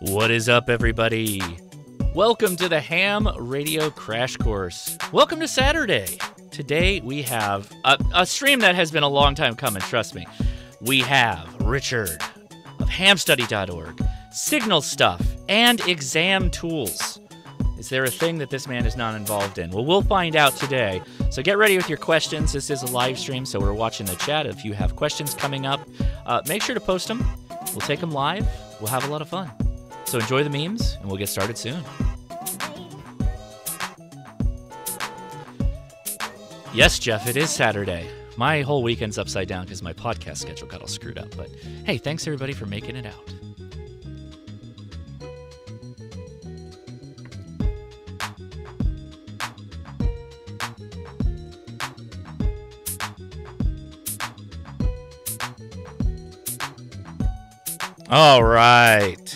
What is up, everybody? Welcome to the Ham Radio Crash Course. Welcome to Saturday. Today we have a, a stream that has been a long time coming, trust me. We have Richard of hamstudy.org, Signal Stuff, and Exam Tools. Is there a thing that this man is not involved in? Well, we'll find out today. So get ready with your questions. This is a live stream, so we're watching the chat. If you have questions coming up, uh, make sure to post them. We'll take them live. We'll have a lot of fun. So enjoy the memes, and we'll get started soon. Yes, Jeff, it is Saturday. My whole weekend's upside down because my podcast schedule got all screwed up. But hey, thanks everybody for making it out. All right.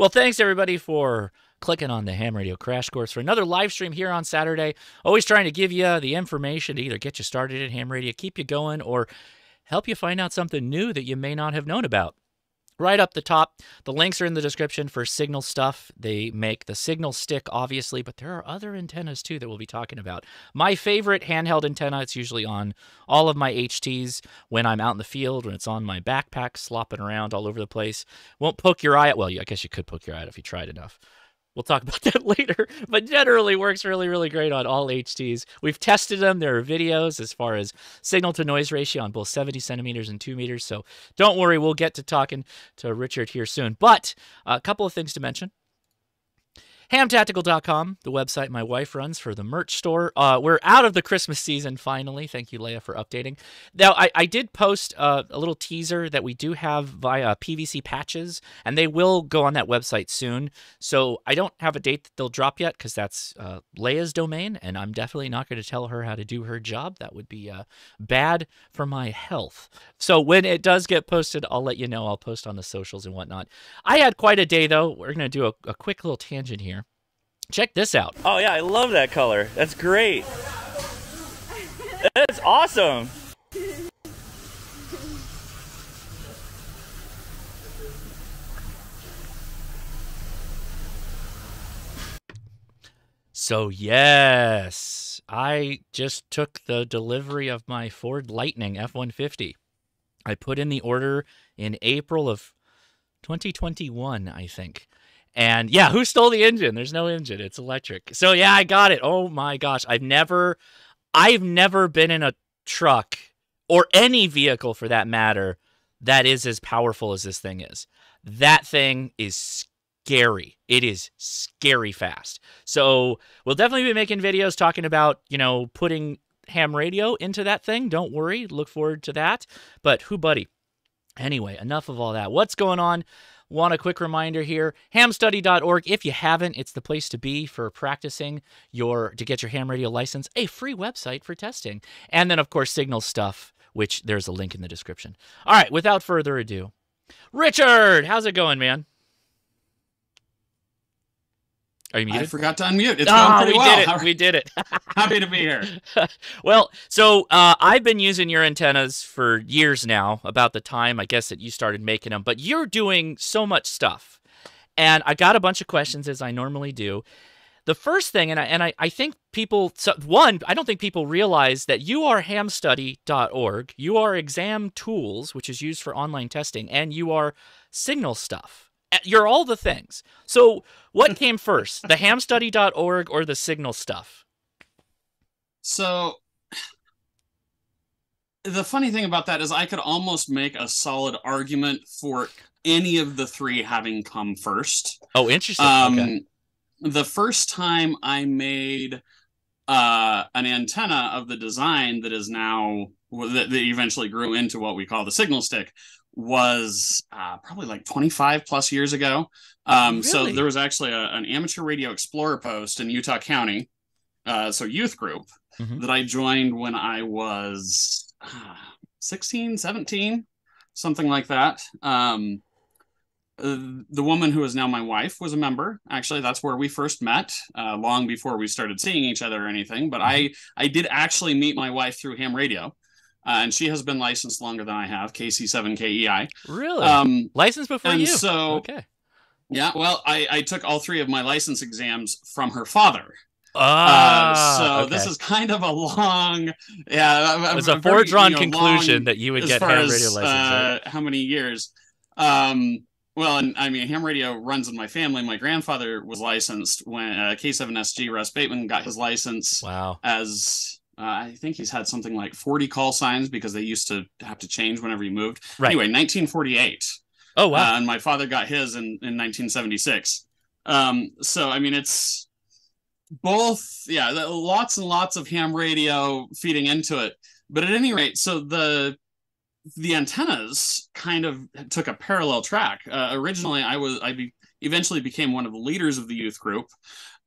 Well, thanks everybody for clicking on the Ham Radio Crash Course for another live stream here on Saturday. Always trying to give you the information to either get you started at Ham Radio, keep you going, or help you find out something new that you may not have known about right up the top. The links are in the description for Signal stuff. They make the Signal stick, obviously, but there are other antennas too that we'll be talking about. My favorite handheld antenna, it's usually on all of my HTs when I'm out in the field, when it's on my backpack, slopping around all over the place. Won't poke your eye out. Well, I guess you could poke your eye out if you tried enough. We'll talk about that later, but generally works really, really great on all HTs. We've tested them. There are videos as far as signal to noise ratio on both 70 centimeters and 2 meters. So don't worry, we'll get to talking to Richard here soon. But a couple of things to mention. Hamtactical.com, the website my wife runs for the merch store. Uh, we're out of the Christmas season finally. Thank you, Leah, for updating. Now, I, I did post uh, a little teaser that we do have via PVC patches, and they will go on that website soon. So I don't have a date that they'll drop yet because that's uh, Leah's domain, and I'm definitely not going to tell her how to do her job. That would be uh, bad for my health. So when it does get posted, I'll let you know. I'll post on the socials and whatnot. I had quite a day, though. We're going to do a, a quick little tangent here. Check this out. Oh yeah, I love that color. That's great. That's awesome. So yes, I just took the delivery of my Ford Lightning F-150. I put in the order in April of 2021, I think. And yeah, who stole the engine? There's no engine. It's electric. So yeah, I got it. Oh my gosh. I've never I've never been in a truck or any vehicle for that matter that is as powerful as this thing is. That thing is scary. It is scary fast. So, we'll definitely be making videos talking about, you know, putting ham radio into that thing. Don't worry. Look forward to that. But who buddy? Anyway, enough of all that. What's going on? Want a quick reminder here hamstudy.org. If you haven't, it's the place to be for practicing your to get your ham radio license, a free website for testing. And then, of course, Signal stuff, which there's a link in the description. All right, without further ado, Richard, how's it going, man? Are you muted? I forgot to unmute. It's oh, going pretty we well. did it. We did it. Happy to be here. well, so uh, I've been using your antennas for years now, about the time I guess that you started making them. But you're doing so much stuff, and I got a bunch of questions as I normally do. The first thing, and I and I, I think people so one, I don't think people realize that you are hamstudy.org, you are exam tools, which is used for online testing, and you are signal stuff you're all the things. So, what came first, the hamstudy.org or the signal stuff? So, the funny thing about that is, I could almost make a solid argument for any of the three having come first. Oh, interesting. Um, okay. The first time I made uh, an antenna of the design that is now that, that eventually grew into what we call the signal stick was uh, probably like 25 plus years ago. Um, really? So there was actually a, an amateur radio explorer post in Utah County, uh, so youth group mm-hmm. that I joined when I was uh, 16, 17, something like that. Um, uh, the woman who is now my wife was a member. Actually, that's where we first met, uh, long before we started seeing each other or anything. But mm-hmm. I I did actually meet my wife through ham radio. Uh, and she has been licensed longer than I have, KC7KEI. Really? Um, licensed before and you? So, okay. Yeah, well, I, I took all three of my license exams from her father. Ah, uh, so okay. this is kind of a long, yeah, it was a a foredrawn you know, conclusion long- that you would get ham radio license. right? uh, how many years? Um, well, and I mean, ham radio runs in my family. My grandfather was licensed when uh, K7SG Russ Bateman got his license Wow. as. Uh, I think he's had something like 40 call signs because they used to have to change whenever he moved. Right. Anyway, 1948. Oh wow. Uh, and my father got his in, in 1976. Um, so I mean, it's both, yeah, lots and lots of ham radio feeding into it. But at any rate, so the the antennas kind of took a parallel track. Uh, originally, I was I be, eventually became one of the leaders of the youth group,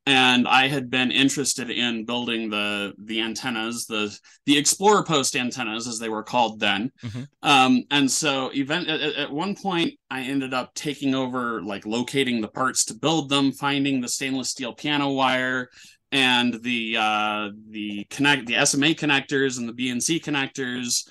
and I had been interested in building the the antennas, the the Explorer Post antennas, as they were called then. Mhm. Um, and so, event at, at one point, I ended up taking over, like locating the parts to build them, finding the stainless steel piano wire, and the uh, the connect the SMA connectors and the BNC connectors.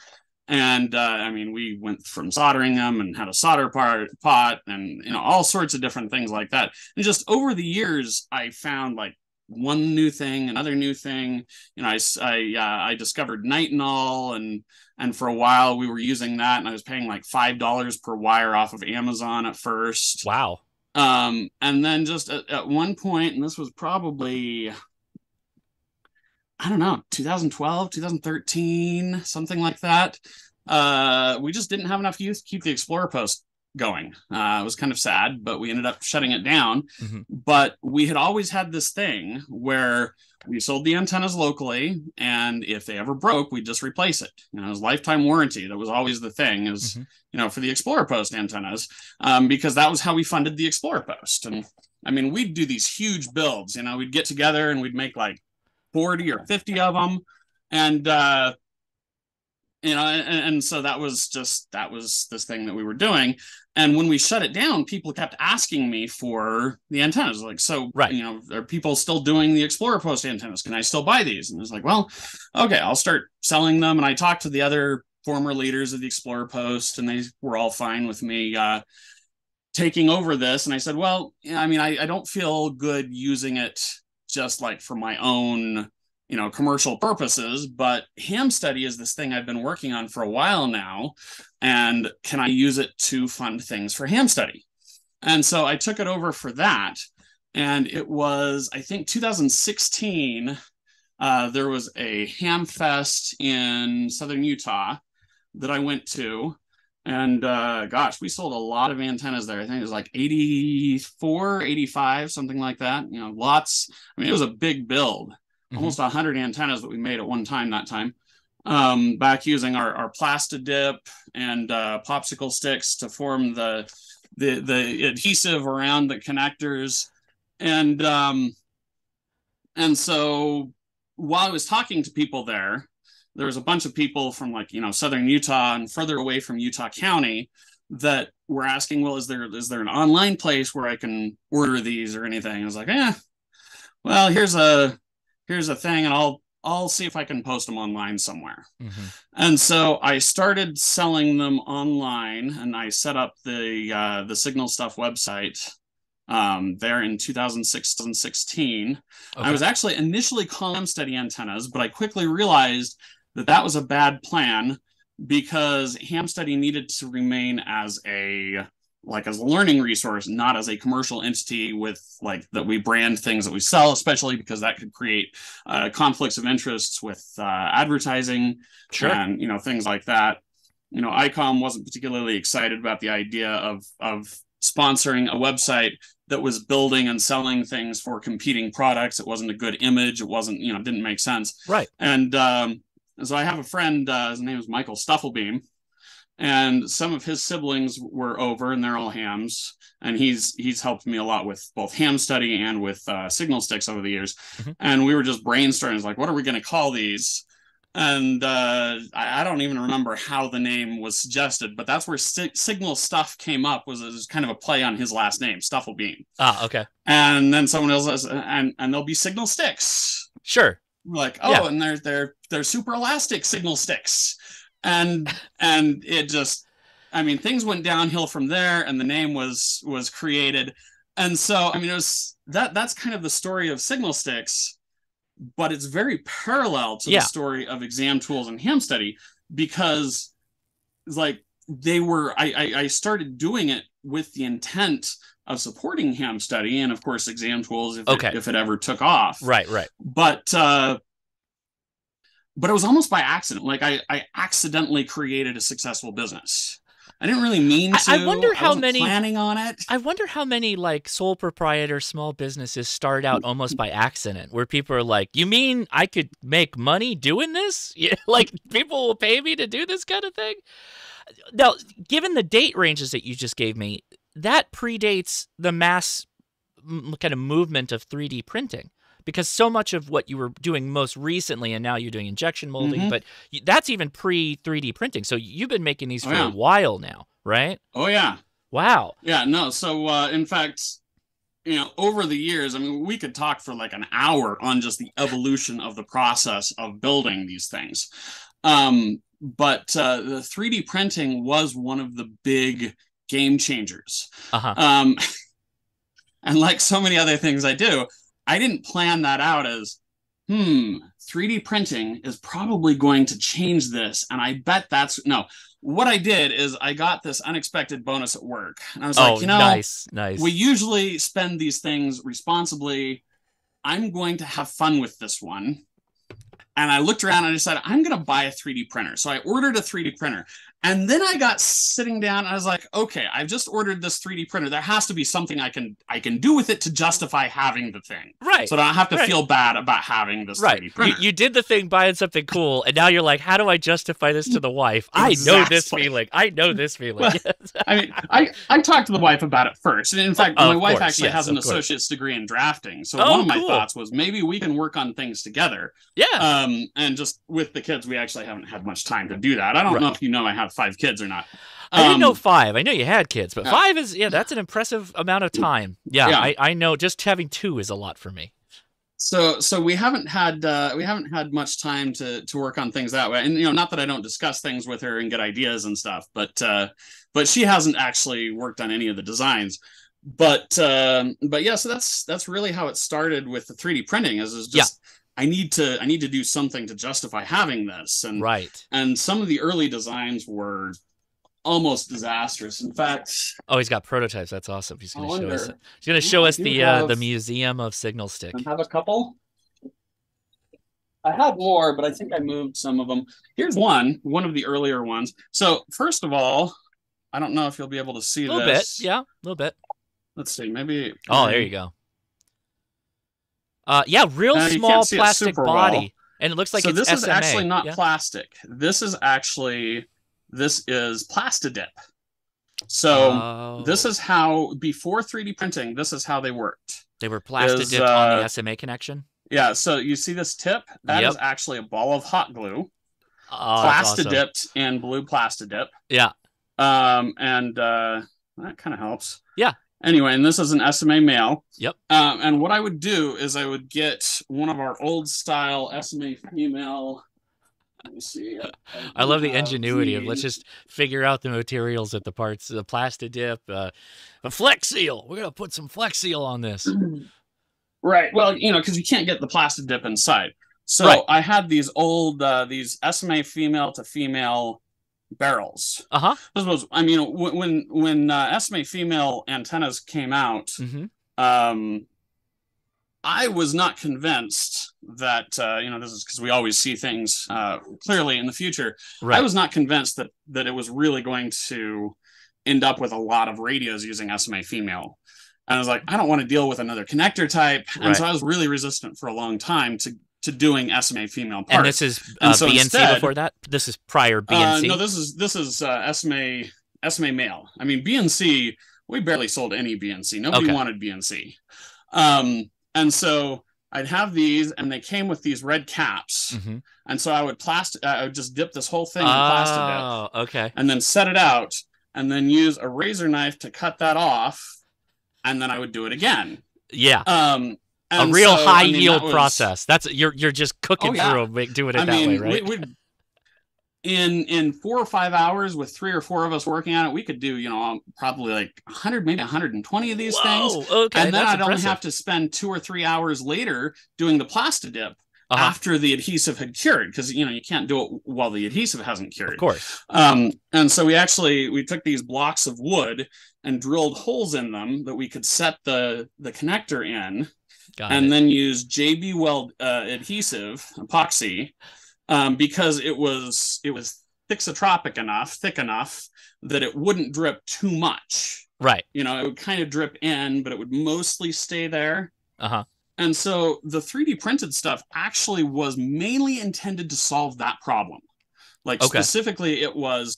And uh, I mean, we went from soldering them and had a solder part, pot and you know all sorts of different things like that. And just over the years, I found like one new thing, another new thing. You know, I I, uh, I discovered nitinol and and for a while we were using that, and I was paying like five dollars per wire off of Amazon at first wow. um and then just at, at one point and this was probably i don't know 2012 2013 something like that uh we just didn't have enough youth to keep the explorer post going uh it was kind of sad but we ended up shutting it down Mhm. but we had always had this thing where we sold the antennas locally and if they ever broke we'd just replace it you know it was lifetime warranty that was always the thing is Mhm. you know for the explorer post antennas um, because that was how we funded the Explorer Post. And I mean, we'd do these huge builds. You know, we'd get together and we'd make like forty or fifty of them, and uh, you know, and, and so that was just that was this thing that we were doing. And when we shut it down, people kept asking me for the antennas. Like, so, Right. you know, are people still doing the Explorer Post antennas? Can I still buy these? And it's like, well, okay, I'll start selling them. And I talked to the other former leaders of the Explorer Post, and they were all fine with me uh, taking over this. And I said, well, I mean, I, I don't feel good using it just like for my own, you know, commercial purposes, but ham study is this thing I've been working on for a while now. And can I use it to fund things for ham study? And so I took it over for that. And it was, I think, 2016. Uh, there was a ham fest in southern Utah that I went to. And uh, gosh, we sold a lot of antennas there. I think it was like 84, 85, something like that. You know, lots. I mean, it was a big build, Mhm. almost 100 antennas that we made at one time that time. Um, back using our, our Plastidip and uh, popsicle sticks to form the, the, the adhesive around the connectors. And, um, and so while I was talking to people there, there was a bunch of people from like you know southern Utah and further away from Utah County that were asking, well, is there is there an online place where I can order these or anything? I was like, yeah, well, here's a here's a thing, and I'll I'll see if I can post them online somewhere. Mhm. And so I started selling them online, and I set up the uh, the Signal Stuff website um, there in 2006 2016. I was actually initially calling them steady antennas, but I quickly realized that that was a bad plan because ham study needed to remain as a like as a learning resource not as a commercial entity with like that we brand things that we sell especially because that could create uh, conflicts of interests with uh, advertising Sure. and you know things like that you know icom wasn't particularly excited about the idea of of sponsoring a website that was building and selling things for competing products it wasn't a good image it wasn't you know didn't make sense Right. and um, so I have a friend, uh, his name is Michael Stufflebeam, and some of his siblings were over, and they're all hams. And he's he's helped me a lot with both ham study and with uh, signal sticks over the years. Mhm. And we were just brainstorming, like, what are we going to call these? And uh, I, I don't even remember how the name was suggested, but that's where si- Signal Stuff came up. Was, was kind of a play on his last name, Stufflebeam. Ah, okay. And then someone else, says, and and they'll be Signal Sticks Sure. Like oh Yeah. and they're they're they're super elastic signal sticks and and it just i mean things went downhill from there and the name was was created and so I mean it was that that's kind of the story of signal sticks, but it's very parallel to Yeah. the story of exam tools and ham study because like they were I, I I started doing it with the intent of supporting ham study and of course exam tools if Okay. it, if it ever took off Right, right. but uh but it was almost by accident like i i accidentally created a successful business i didn't really mean to I wonder how many- planning on it I wonder how many like sole proprietor small businesses start out almost by accident, where people are like, "You mean I could make money doing this? Yeah, like people will pay me to do this kind of thing." Now, given the date ranges that you just gave me, that predates the mass m- kind of movement of 3D printing. Because so much of what you were doing most recently, and now you're doing injection molding, Mhm. but that's even pre 3D printing. So you've been making these Oh, for yeah. a while now, right? oh yeah Wow. yeah no so uh in fact you know over the years i mean we could talk for like an hour on just the evolution of the process of building these things um but uh the 3d printing was one of the big game changers Uh huh. Um, and like so many other things I do, I didn't plan that out as, hmm, 3D printing is probably going to change this. And I bet that's no. What I did is I got this unexpected bonus at work. And I was Oh, like, you know, nice, nice. we usually spend these things responsibly. I'm going to have fun with this one. And I looked around and I decided I'm going to buy a 3D printer. So I ordered a 3D printer. And then I got sitting down and I was like, okay, I've just ordered this 3D printer. There has to be something I can I can do with it to justify having the thing. right. So I don't have to Right. feel bad about having this right. 3D You, printer. you did the thing buying something cool, and now you're like, how do I justify this to the wife? I know this feeling. I know this feeling. Well, I mean, I, I talked to the wife about it first. And in fact, Oh, my wife course, actually yes, has an associate's degree in drafting. So Oh, one of my cool. thoughts was maybe we can work on things together. yeah. Um, and just with the kids, we actually haven't had much time to do that. I don't Right. know if you know I have five kids or not. I didn't know Um, five. I know you had kids, but Yeah. five is yeah, that's an impressive amount of time. Yeah, Yeah. I, I know. Just having two is a lot for me. so so we haven't had uh, we haven't had much time to to work on things that way. And you know, not that I don't discuss things with her and get ideas and stuff, but uh, but she hasn't actually worked on any of the designs. But um, but yeah, so that's that's really how it started with the 3D printing. Is is just I need to I need to do something to justify having this, and Right. and some of the early designs were almost disastrous. In fact, Oh, he's got prototypes. That's awesome. He's going to show us. He's going to show us the uh, the museum of signal stick. I have a couple. I had more, but I think I moved some of them. Here's one, one of the earlier ones. So first of all, I don't know if you'll be able to see A little this. bit. Yeah, a little bit. Let's see. Maybe. Oh, there you go. Uh, yeah, real Uh, small can't see it plastic body, well. and it looks like so this is actually not Yeah. plastic. This is actually this is plastidip. So Oh. this is how before 3D printing, this is how they worked. they were plastidip is, dipped on the uh, SMA connection. Yeah, so you see this tip? That is Yep. actually a ball of hot glue, Oh, that's awesome. plastidipped in blue plastidip. Yeah. Um, and uh, that kind of helps. Yeah. Anyway, and this is an SMA male. Yep. Um, and what I would do is I would get one of our old style SMA female. Let me see. I love the ingenuity of let's just figure out the materials at the parts, the plastic dip, uh, a flex seal. We're gonna put some flex seal on this. Right. Well, you know, because you can't get the plastic dip inside. So Right. I had these old, uh, these SMA female to female barrels. Uh huh. This was, I mean, when when, when uh, SMA female antennas came out, hmm um, I was not convinced that uh, you know this is because we always see things uh, clearly in the future. Right. I was not convinced that that it was really going to end up with a lot of radios using SMA female. And I was like, I don't want to deal with another connector type, and so I was really resistant for a long time to to doing SMA female parts. and this is uh, And so BNC instead- before that. This is prior Uh, BNC. no, this is this is uh, SMA SMA male. I mean BNC. We barely sold any BNC. Nobody Okay. wanted BNC. Um, and so I'd have these, and they came with these red caps. hmm And so I would plastic. I would just dip this whole thing in plastic Oh, okay. and then set it out, and then use a razor knife to cut that off, and then I would do it again. Yeah. Um, A real so, high I mean, yield that was- process. That's you're you're just cooking Oh, yeah. through 'em, make doing it I that mean, way, right? we, in in four or five hours with three or four of us working on it, we could do you know probably like 100, maybe 120 of these Whoa, things, Okay. and then I'd only have to spend two or three hours later doing the plastidip Uh-huh. after the adhesive had cured because you know you can't do it while the adhesive hasn't cured. Of course. Um, and so we actually we took these blocks of wood and drilled holes in them that we could set the the connector in, Got and it. then use JB Weld uh, adhesive epoxy um, because it was it was thixotropic enough, thick enough that it wouldn't drip too much. right. You know, it would kind of drip in, but it would mostly stay there. Uh huh. And so the 3D printed stuff actually was mainly intended to solve that problem. Like Okay. specifically, it was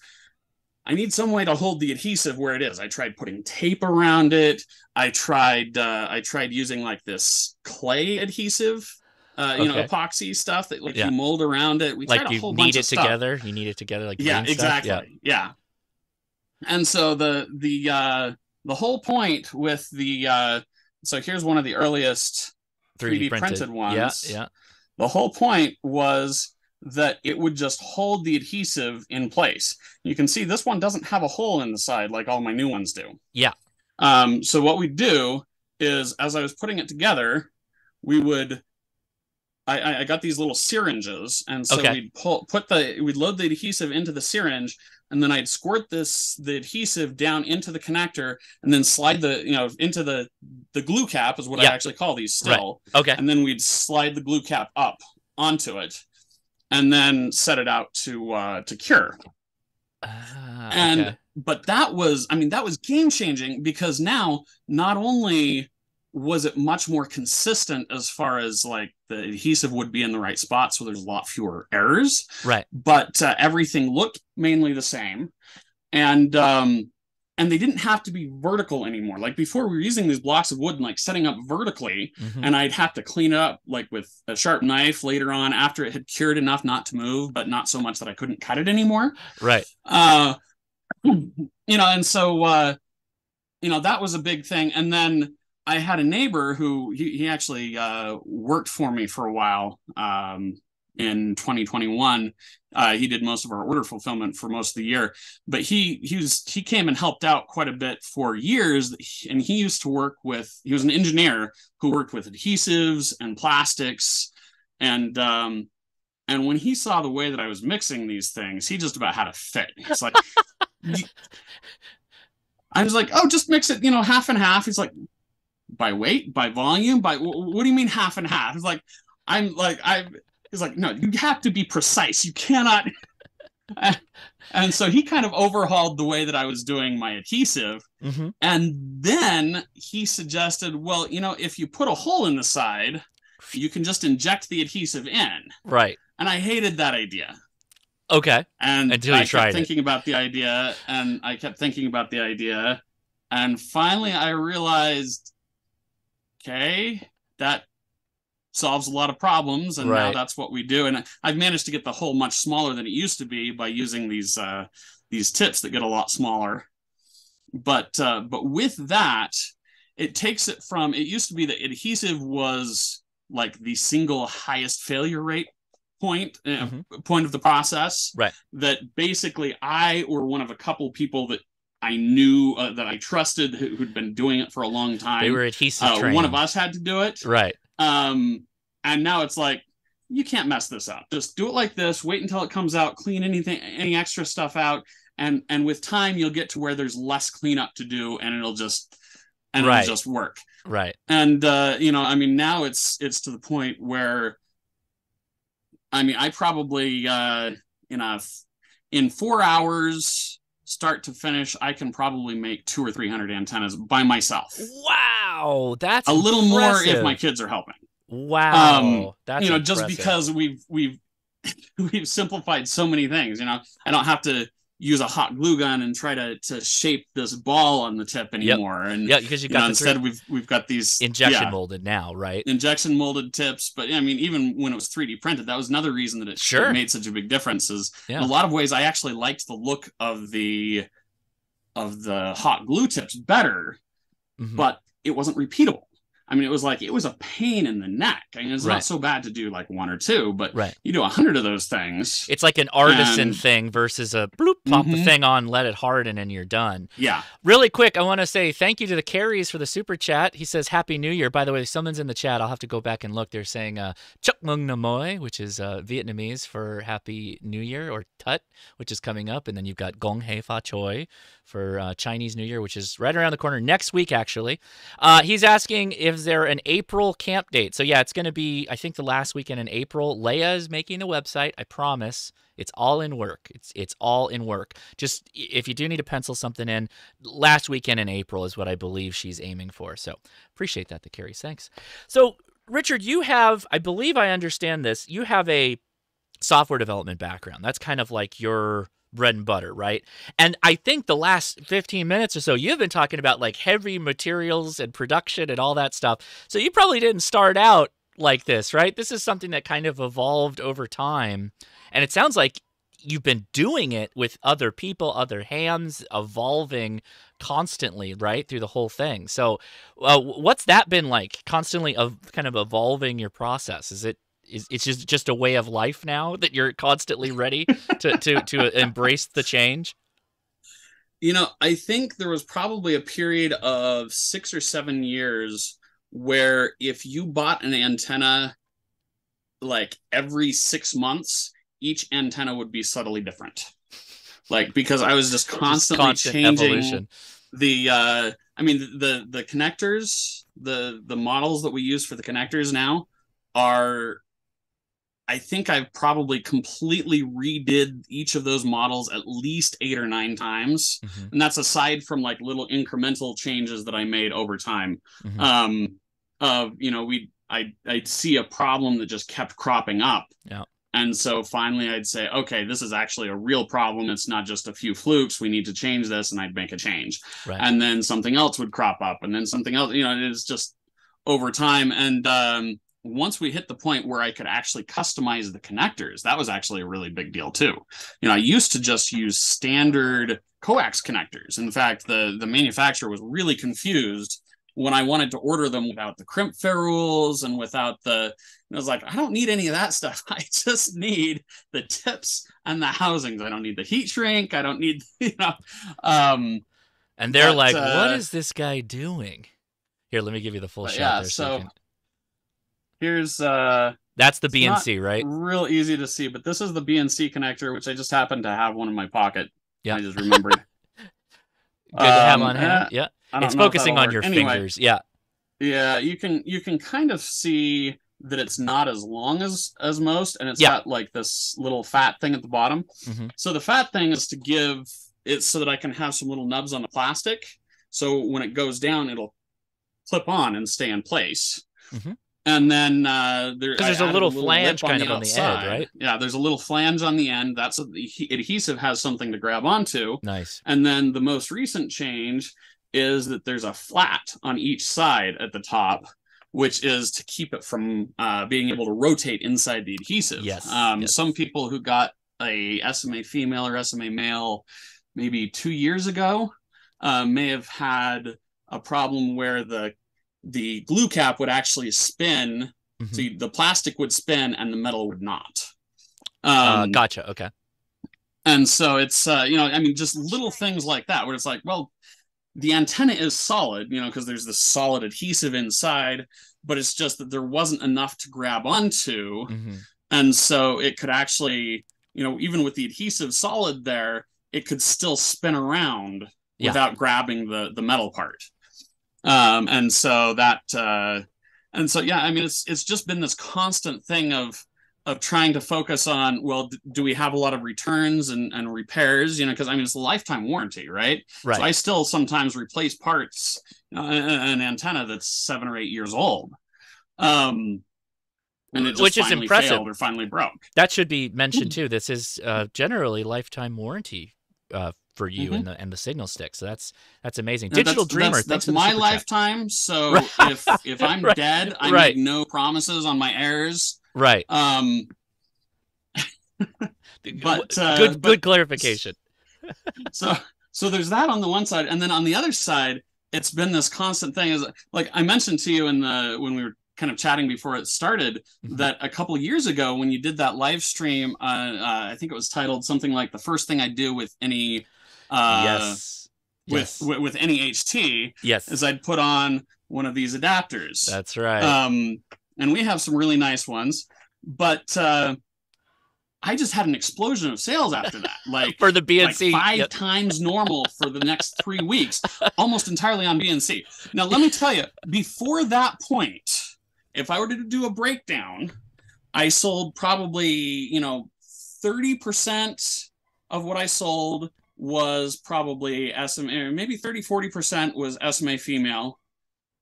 I need some way to hold the adhesive where it is. I tried putting tape around it. I tried uh, I tried using like this clay adhesive, uh, you know, epoxy stuff that like Yeah. you mold around it. We Like tried a you bunch it of stuff. together. You need it together like Yeah, exactly. Yeah. And so the the uh the whole point with the uh so here's one of the earliest 3D printed ones. Yeah. Yeah. the whole point was that it would just hold the adhesive in place. You can see this one doesn't have a hole in the side like all my new ones do. Yeah. Um, so what we do is as I was putting it together, we would I, I- got these little syringes, and so Okay. we'd pull, put the we'd load the adhesive into the syringe, and then I'd squirt this the adhesive down into the connector, and then slide the you know into the the glue cap is what Yeah. I actually call these still, Right. Okay. and then we'd slide the glue cap up onto it, and then set it out to uh, to cure. Ah, And okay. but that was, I mean, that was game changing because now not only was it much more consistent as far as like the adhesive would be in the right spot, so there's a lot fewer errors, Right. but uh, everything looked mainly the same, and um, and they didn't have to be vertical anymore. Like before, we were using these blocks of wood and like setting up vertically, Mhm. and I'd have to clean it up like with a sharp knife later on after it had cured enough not to move, but not so much that I couldn't cut it anymore Right. uh you know and so uh you know that was a big thing and then i had a neighbor who he, he actually uh worked for me for a while um in 2021 uh he did most of our order fulfillment for most of the year but he he was he came and helped out quite a bit for years and he used to work with he was an engineer who worked with adhesives and plastics and um and when he saw the way that I was mixing these things, he just about had a fit. He's like, I was like, oh, just mix it, you know, half and half. He's like, by weight, by volume, by what do you mean half and half? He's like, I'm like, I. He's like, no, you have to be precise. You cannot. and so he kind of overhauled the way that I was doing my adhesive. hmm And then he suggested, well, you know, if you put a hole in the side, you can just inject the adhesive in. Right. And I hated that idea. Okay. And Until you I tried it. kept thinking about the idea, and I kept thinking about the idea, and finally I realized, okay, that solves a lot of problems, and now that's what we do. And I've managed to get the hole much smaller than it used to be by using these uh, these tips that get a lot smaller. But uh, but with that, it takes it from it used to be that adhesive was like the single highest failure rate point uh, Mhm. point of the process Right. that basically i or one of a couple people that i knew uh, that i trusted who, who'd been doing it for a long time. They were adhesive uh, one of us had to do it. Right. um and now it's like you can't mess this up. Just do it like this. Wait until it comes out clean anything any extra stuff out. And and with time you'll get to where there's less cleanup to do and it'll just and Right. it'll just work. Right. and uh you know i mean now it's it's to the point where i mean i probably uh in a in four hours start to finish i can probably make two or three hundred antennas by myself Wow. That's a little more if my kids are helping Wow. um, That's you know just because we've we've we've simplified so many things you know i don't have to use a hot glue gun and try to to shape this ball on the tip anymore and Yeah, because you you got know, instead we've we've got these injection yeah, molded now, right? injection molded tips but i mean even when it was 3d printed that was another reason that it, Sure. it made such a big difference is Yeah. in a lot of ways i actually liked the look of the of the hot glue tips better Mhm. but it wasn't repeatable I mean, it was like it was a pain in the neck. I mean, it's Right. not so bad to do like one or two, but Right. you do a hundred of those things. It's like an artisan And- thing versus a bloop, pop the Mhm. thing on, let it harden, and you're done. yeah, Really quick, I want to say thank you to the Carries for the super chat. He says Happy New Year. By the way, someone's in the chat. I'll have to go back and look. They're saying uh, Chuk Mung Namoy, which is uh, Vietnamese for Happy New Year, or Tut, which is coming up. And then you've got Gong Hei Fa Choi for uh, Chinese New Year, which is right around the corner next week, actually. Uh, he's asking if there an April camp date. So, yeah, it's going to be, I think, the last weekend in April. Leia is making the website. I promise. It's all in work. It's it's all in work. Just if you do need to pencil something in, last weekend in April is what I believe she's aiming for. So appreciate that, the carries. Thanks. So Richard, you have, I believe I understand this. You have a software development background. That's kind of like your bread and butter, right? And I think the last 15 minutes or so, you've been talking about like heavy materials and production and all that stuff. So you probably didn't start out like this, right? This is something that kind of evolved over time. And it sounds like you've been doing it with other people, other hands, evolving constantly, right, through the whole thing. So, uh, what's that been like? Constantly of kind of evolving your process. Is it is it's just just a way of life now that you're constantly ready to to to embrace the change? You know, I think there was probably a period of six or seven years where if you bought an antenna like every six months, each antenna would be subtly different. Like because I was just Just constantly constant changing evolution. the uh I mean the the connectors, the the models that we use for the connectors now are I think I've probably completely redid each of those models at least eight or nine times. Mhm, And that's aside from like little incremental changes that I made over time. mhm. Um of you know, we I I'd see a problem that just kept cropping up. Yeah. And so finally I'd say, okay, this is actually a real problem. It's not just a few flukes. We need to change this, and I'd make a change right. and then something else would crop up and then something else you know it's just over time and um once we hit the point where i could actually customize the connectors that was actually a really big deal too you know i used to just use standard coax connectors in fact the the manufacturer was really confused when i wanted to order them without the crimp ferrules and without the I was like, I don't need any of that stuff. I just need the tips and the housings. I don't need the heat shrink. I don't need, you know, um, and they're but, like, "What uh, is this guy doing?" Here, let me give you the full shot. yeah, there, so- here's uh that's the BNC, right? real easy to see, but this is the BNC connector, which I just happened to have one in my pocket. Yeah. I just remembered. Good to have um, on hand. uh, yeah, it's focusing on your. Anyway, fingers. Yeah, Yeah, you can you can kind of see that it's not as long as as most, and it's Yeah. got like this little fat thing at the bottom. Mhm. So the fat thing is to give it so that I can have some little nubs on the plastic. So when it goes down, it'll clip on and stay in place. Mhm. And then uh, there, there's a added little flange kind of on the outside. right? Yeah, there's a little flange on the end. That's a, the adhesive has something to grab onto. nice. And then the most recent change is that there's a flat on each side at the top, which is to keep it from uh, being able to rotate inside the adhesive. Yes, Um, yes. Some people who got a SMA female or SMA male maybe two years ago uh, may have had a problem where the the glue cap would actually spin. Mhm. So you- the plastic would spin and the metal would not. uh, Um, gotcha. Okay. and so it's uh, you know i mean just little things like that where it's like well the antenna is solid you know because there's this solid adhesive inside but it's just that there wasn't enough to grab onto hmm and so it could actually you know even with the adhesive solid there it could still spin around Yeah. without grabbing the the metal part um and so that uh and so yeah i mean it's it's just been this constant thing of of trying to focus on well d- do we have a lot of returns and, and repairs you know because i mean it's a lifetime warranty right? Right. so i still sometimes replace parts you know, an, an antenna that's seven or eight years old um and it just Which is impressive. failed or finally broke that should be mentioned too. This is uh, generally lifetime warranty uh, for you Mhm. and the and the signal stick. So that's that's amazing. No, Digital that's, Dreamer. That's, that's my lifetime. So Right. if if I'm Right. dead, I Right. make no promises on my heirs. Right. Um, But, uh, good but- good clarification. so so there's that on the one side, and then on the other side, it's been this constant thing. Is like I mentioned to you in the when we were kind of chatting before it started Mhm. that a couple years ago when you did that live stream, uh, uh, I think it was titled something like the first thing I do with any. Uh, yes. With, yes. with with any HT yes. is I'd put on one of these adapters. That's right. Um, and we have some really nice ones, but uh, I just had an explosion of sales after that. Like For the like BNC. five Yep. times normal for the next three weeks, almost entirely on BNC. Now, let me tell you, before that point, if I were to do a breakdown, I sold probably, you know, 30% of what I sold was probably SMA, maybe 30, 40% was SMA female.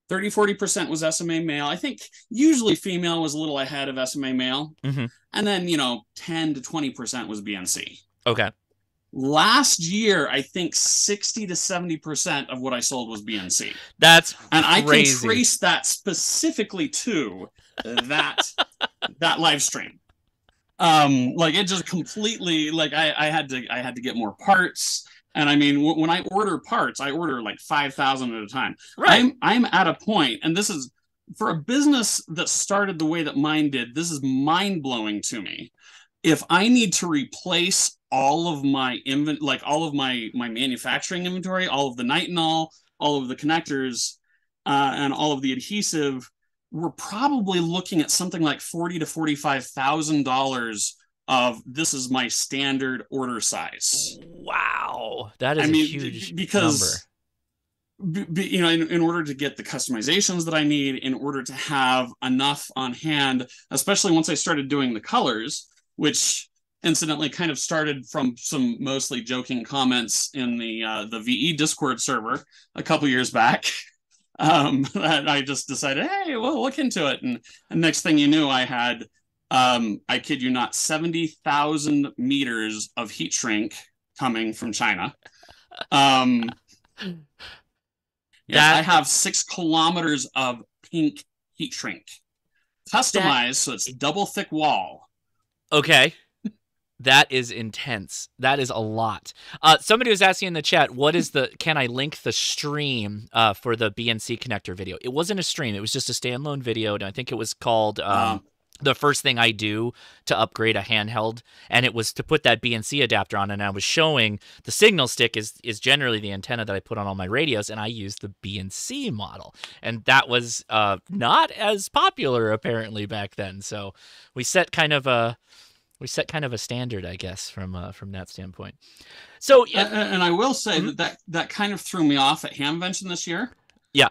30, 40% was SMA male. I think usually female was a little ahead of SMA male. Mhm. And then, you know, 10 to 20% was BNC. Okay. Last year, I think 60 to 70% of what I sold was BNC. That's And I can trace that specifically to that that live stream. Um, like it just completely like I, I had to I had to get more parts. And I mean, w- when I order parts, I order like five thousand at a time. right. I'm I'm at a point, and this is for a business that started the way that mine did. This is mind blowing to me. If I need to replace all of my invent, like all of my my manufacturing inventory, all of the nitinol, all all of the connectors, uh, and all of the adhesive, we're probably looking at something like forty to forty five thousand dollars of this is my standard order size. wow. That is I mean, huge because number. b- b- you know, in, in order to get the customizations that I need, in order to have enough on hand, especially once I started doing the colors, which incidentally kind of started from some mostly joking comments in the uh, the VE Discord server a couple years back. Um, that I just decided, hey, we'll look into it, and, and next thing you knew, I had, um, I kid you not, seventy thousand meters of heat shrink coming from China. Um, yes, That- I have six kilometers of pink heat shrink, customized so it's double thick wall. Okay. That is intense. That is a lot. Uh, somebody was asking in the chat, what is the, can I link the stream uh, for the BNC connector video? It wasn't a stream. It was just a standalone video. And I think it was called um, Um, the first thing I do to upgrade a handheld. And it was to put that BNC adapter on. And I was showing the signal stick is, is generally the antenna that I put on all my radios. And I used the BNC model. And that was uh, not as popular apparently back then. So we set kind of a, we set kind of a standard, I guess, from uh, from that standpoint. So yeah, a- and I will say Mhm. that, that that kind of threw me off at Hamvention this year. Yeah.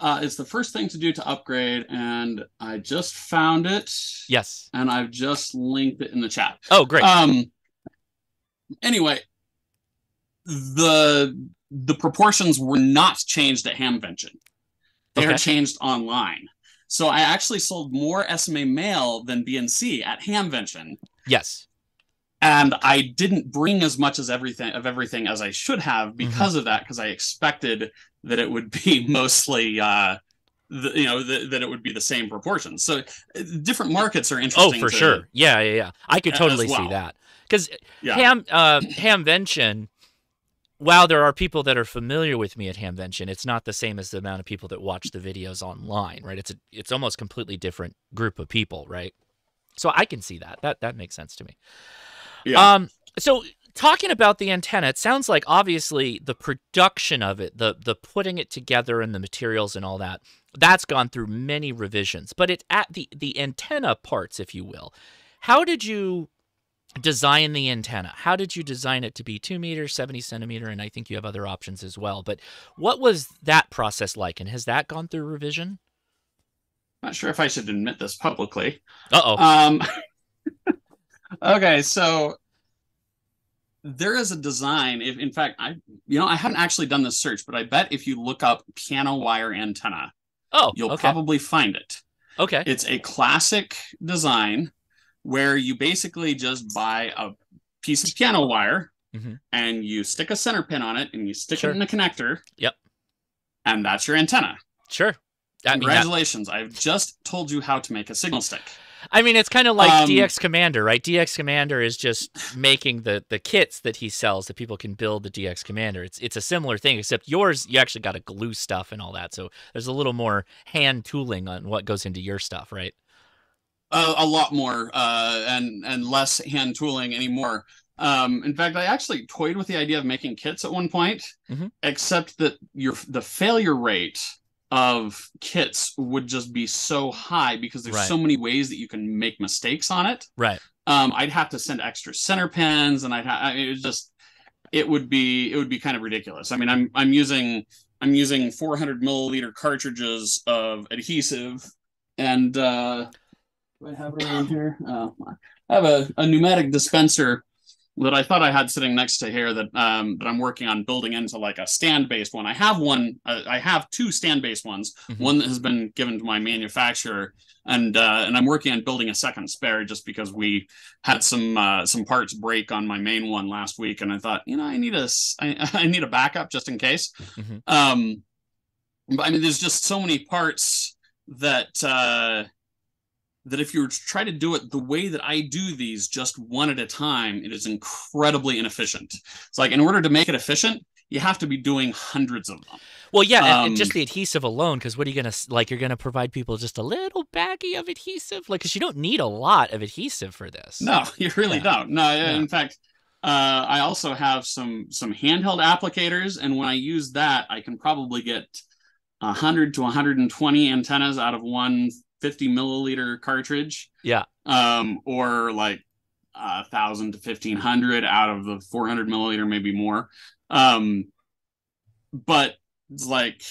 Uh, it's the first thing to do to upgrade, and I just found it, yes. and I've just linked it in the chat. Oh, great. Um. Anyway, the the proportions were not changed at Hamvention. They are changed online. So I actually sold more SMA male than BNC at Hamvention, yes. and I didn't bring as much as everything of everything as I should Mm-hmm. have because of that. Because I expected that it would be mostly. Uh, the, you know the, that it would be the same proportions. So different markets are interesting. Oh, for to- sure. Yeah, yeah, yeah. I could totally see that because Yeah. ham uh, hamvention. While there are people that are familiar with me at Hamvention, it's not the same as the amount of people that watch the videos online, right? It's a, it's almost completely different group of people, right? So I can see that. That that makes sense to me. Yeah. Um, so talking about the antenna, it sounds like obviously the production of it, the the putting it together and the materials and all that, that's gone through many revisions. But it at the the antenna parts, if you will, how did you design the antenna? How did you design it to be two meters, seventy centimeter, and I think you have other options as well. But what was that process like, and has that gone through revision? Not sure if I should admit this publicly. Uh oh. Um, okay, so there is a design. If in fact, I you know I haven't actually done this search, but I bet if you look up piano wire antenna, oh, you'll okay. probably find it. okay. It's a classic design where you basically just buy a piece of piano wire Mhm. and you stick a center pin on it and you stick Sure. it in a connector. Yep. And that's your antenna. Sure. I mean, that- Congratulations. I've just told you how to make a signal stick. I mean, it's kind of like Um, DX Commander, right? DX Commander is just making the the kits that he sells that people can build the DX Commander. It's it's a similar thing, except yours you actually got to glue stuff and all that. So there's a little more hand tooling on what goes into your stuff, right? a, a lot more uh, and and less hand tooling anymore. Um, in fact, I actually toyed with the idea of making kits at one point, Mhm. except that your the failure rate of kits would just be so high because there's Right. so many ways that you can make mistakes on it. Right. Um, I'd have to send extra center pins, and I'd ha- I mean, it was just it would be it would be kind of ridiculous. I mean, I'm I'm using I'm using 400 milliliter cartridges of adhesive, and uh, do I have it around here? Oh, I have a, a pneumatic dispenser that I thought I had sitting next to here that um that I'm working on building into like a stand based one. I have one. Uh, I have two stand based ones. Mhm. One that has been given to my manufacturer, and uh, and I'm working on building a second spare just because we had some uh, some parts break on my main one last week, and I thought you know I need a I, I need a backup just in case. Mhm. Um, but I mean, there's just so many parts that uh, that if you were to try to do it the way that I do these, just one at a time, it is incredibly inefficient. It's like in order to make it efficient, you have to be doing hundreds of them. Well, yeah, and- and just Um, the adhesive alone, because what are you gonna like? You're gonna provide people just a little baggie of adhesive, like, because you don't need a lot of adhesive for this. No, you really Yeah. don't. No, Yeah. in fact, uh, I also have some some handheld applicators, and when I use that, I can probably get 100 to 120 antennas out of one 50 milliliter cartridge. Yeah. Um, or like a thousand to 1500 out of the 400 milliliter, maybe more. Um, but it's like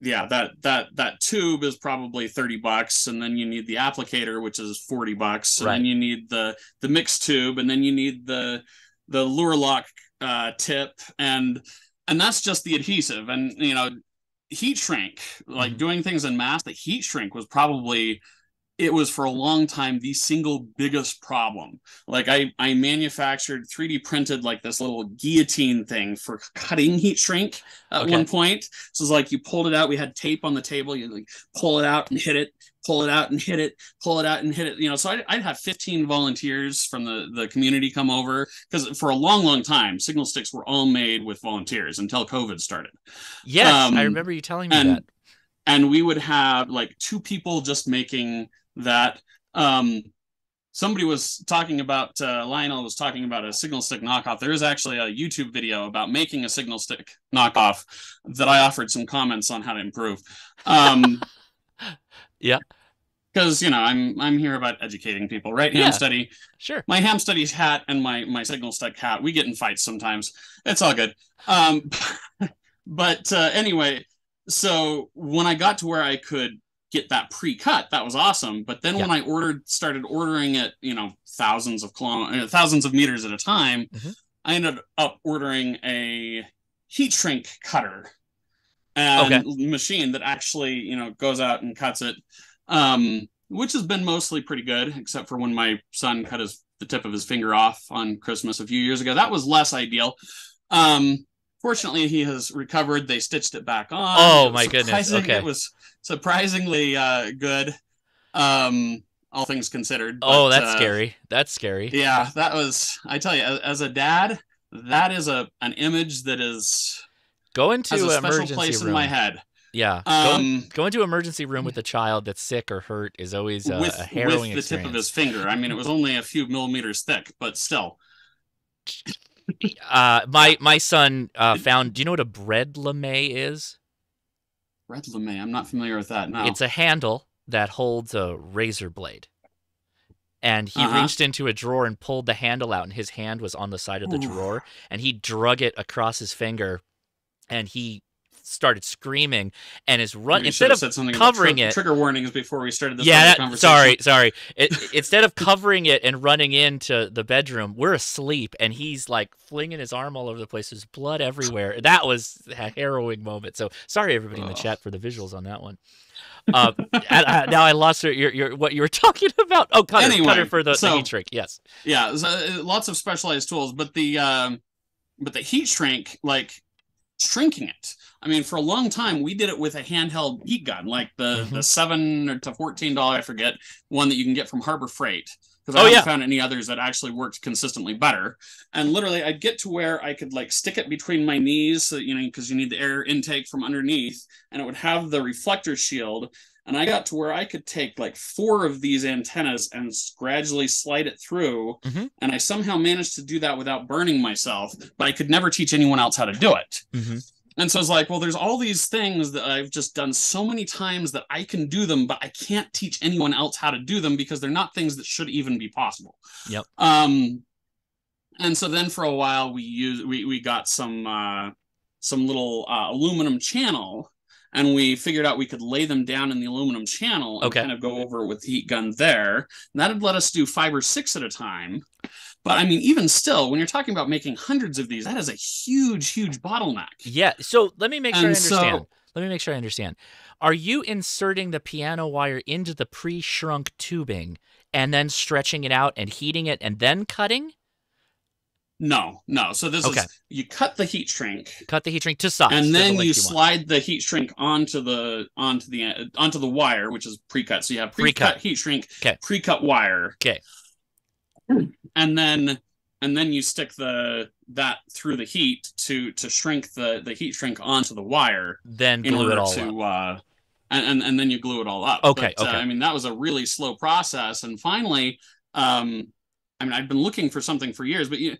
yeah that that that tube is probably 30 bucks and then you need the applicator which is 40 bucks and Right. then you need the the mix tube and then you need the the Luer lock uh tip and and that's just the adhesive and you know heat shrink like Mhm. doing things in mass the heat shrink was probably it was for a long time the single biggest problem like i i manufactured 3d printed like this little guillotine thing for cutting heat shrink at Okay. one point so it's like you pulled it out we had tape on the table you like pull it out and hit it pull it out and hit it pull it out and hit it you know so i'd, I'd have 15 volunteers from the the community come over because for a long long time signal sticks were all made with volunteers until covid started Yes, I Um, remember you telling me and that. and we would have like two people just making that um somebody was talking about uh, lionel was talking about a signal stick knockoff there is actually a youtube video about making a signal stick knockoff that i offered some comments on how to improve um Yeah. because you know i'm i'm here about educating people right ham Yeah. study Sure. my ham studies hat and my my signal stick hat we get in fights sometimes it's all good um but uh anyway so when i got to where i could get that pre-cut. That was awesome. But then when i ordered started ordering it you know thousands of kilo- uh, thousands of meters at a time Mhm. i ended up ordering a heat shrink cutter and machine that actually you know goes out and cuts it um which has been mostly pretty good except for when my son cut his the tip of his finger off on christmas a few years ago. That was less ideal. Um fortunately he has recovered they stitched it back on Oh, my goodness, okay. it was surprisingly uh good um all things considered oh, that's uh, scary. That's scary. yeah that was i tell you as, as a dad that is a an image that is Go has into a special place room. in my head Yeah. um go into emergency room with a child that's sick or hurt is always a, with, a harrowing with the tip of his finger. I mean, it was only a few millimeters thick, but still. Uh, my my son uh, found. Do you know what a bread lame is? Bread lame. I'm not familiar with that. No. It's a handle that holds a razor blade. And he Uh-huh. reached into a drawer and pulled the handle out, and his hand was on the side of the Ooh. drawer, and he drug it across his finger, and he started screaming, and is run Maybe you instead of covering it- trigger warnings before we started this yeah, that, conversation. sorry, sorry. It, instead of covering it and running into the bedroom, we're asleep, and he's like flinging his arm all over the place. There's blood everywhere. That was a harrowing moment. So sorry, everybody in the chat for the visuals on that one. Uh, uh, now I lost your, your, your what you were talking about. Oh, cutter, Anyway, cutter for the, the so- heat shrink. Yes. Yeah, so, uh, lots of specialized tools, but the um, but the heat shrink, like shrinking it. I mean, for a long time, we did it with a handheld heat gun, like the Mhm. the seven to fourteen dollar, I forget, one that you can get from Harbor Freight. Because I Oh, haven't yeah. found any others that actually worked consistently better. And literally, I'd get to where I could like stick it between my knees, so, you know, because you need the air intake from underneath, and it would have the reflector shield. And I got to where I could take like four of these antennas and gradually slide it through. Mhm. And I somehow managed to do that without burning myself, but I could never teach anyone else how to do it. hmm And so it's like, well, there's all these things that I've just done so many times that I can do them, but I can't teach anyone else how to do them because they're not things that should even be possible. Yep. Um, and so then for a while we use we we got some uh, some little uh, aluminum channel, and we figured out we could lay them down in the aluminum channel and Okay. kind of go over with the heat gun there. And that'd let us do five or six at a time. But I mean, even still, when you're talking about making hundreds of these, that is a huge, huge bottleneck. Yeah. So let me make sure I And so- understand. let me make sure I understand. Are you inserting the piano wire into the pre-shrunk tubing and then stretching it out and heating it and then cutting? No, no. So this Okay. is you cut the heat shrink, Cut the heat shrink to size. and then length you want. slide the heat shrink onto the onto the onto the wire, which is pre-cut. So you have pre-cut, Pre-cut. heat shrink, 'Kay. pre-cut wire. 'Kay. And then and then you stick the that through the heat to to shrink the the heat shrink onto the wire Then glue it all to up. uh and, and and then you glue it all up. Okay, But, uh, okay. I mean that was a really slow process, and finally, um, I mean I've been looking for something for years, but you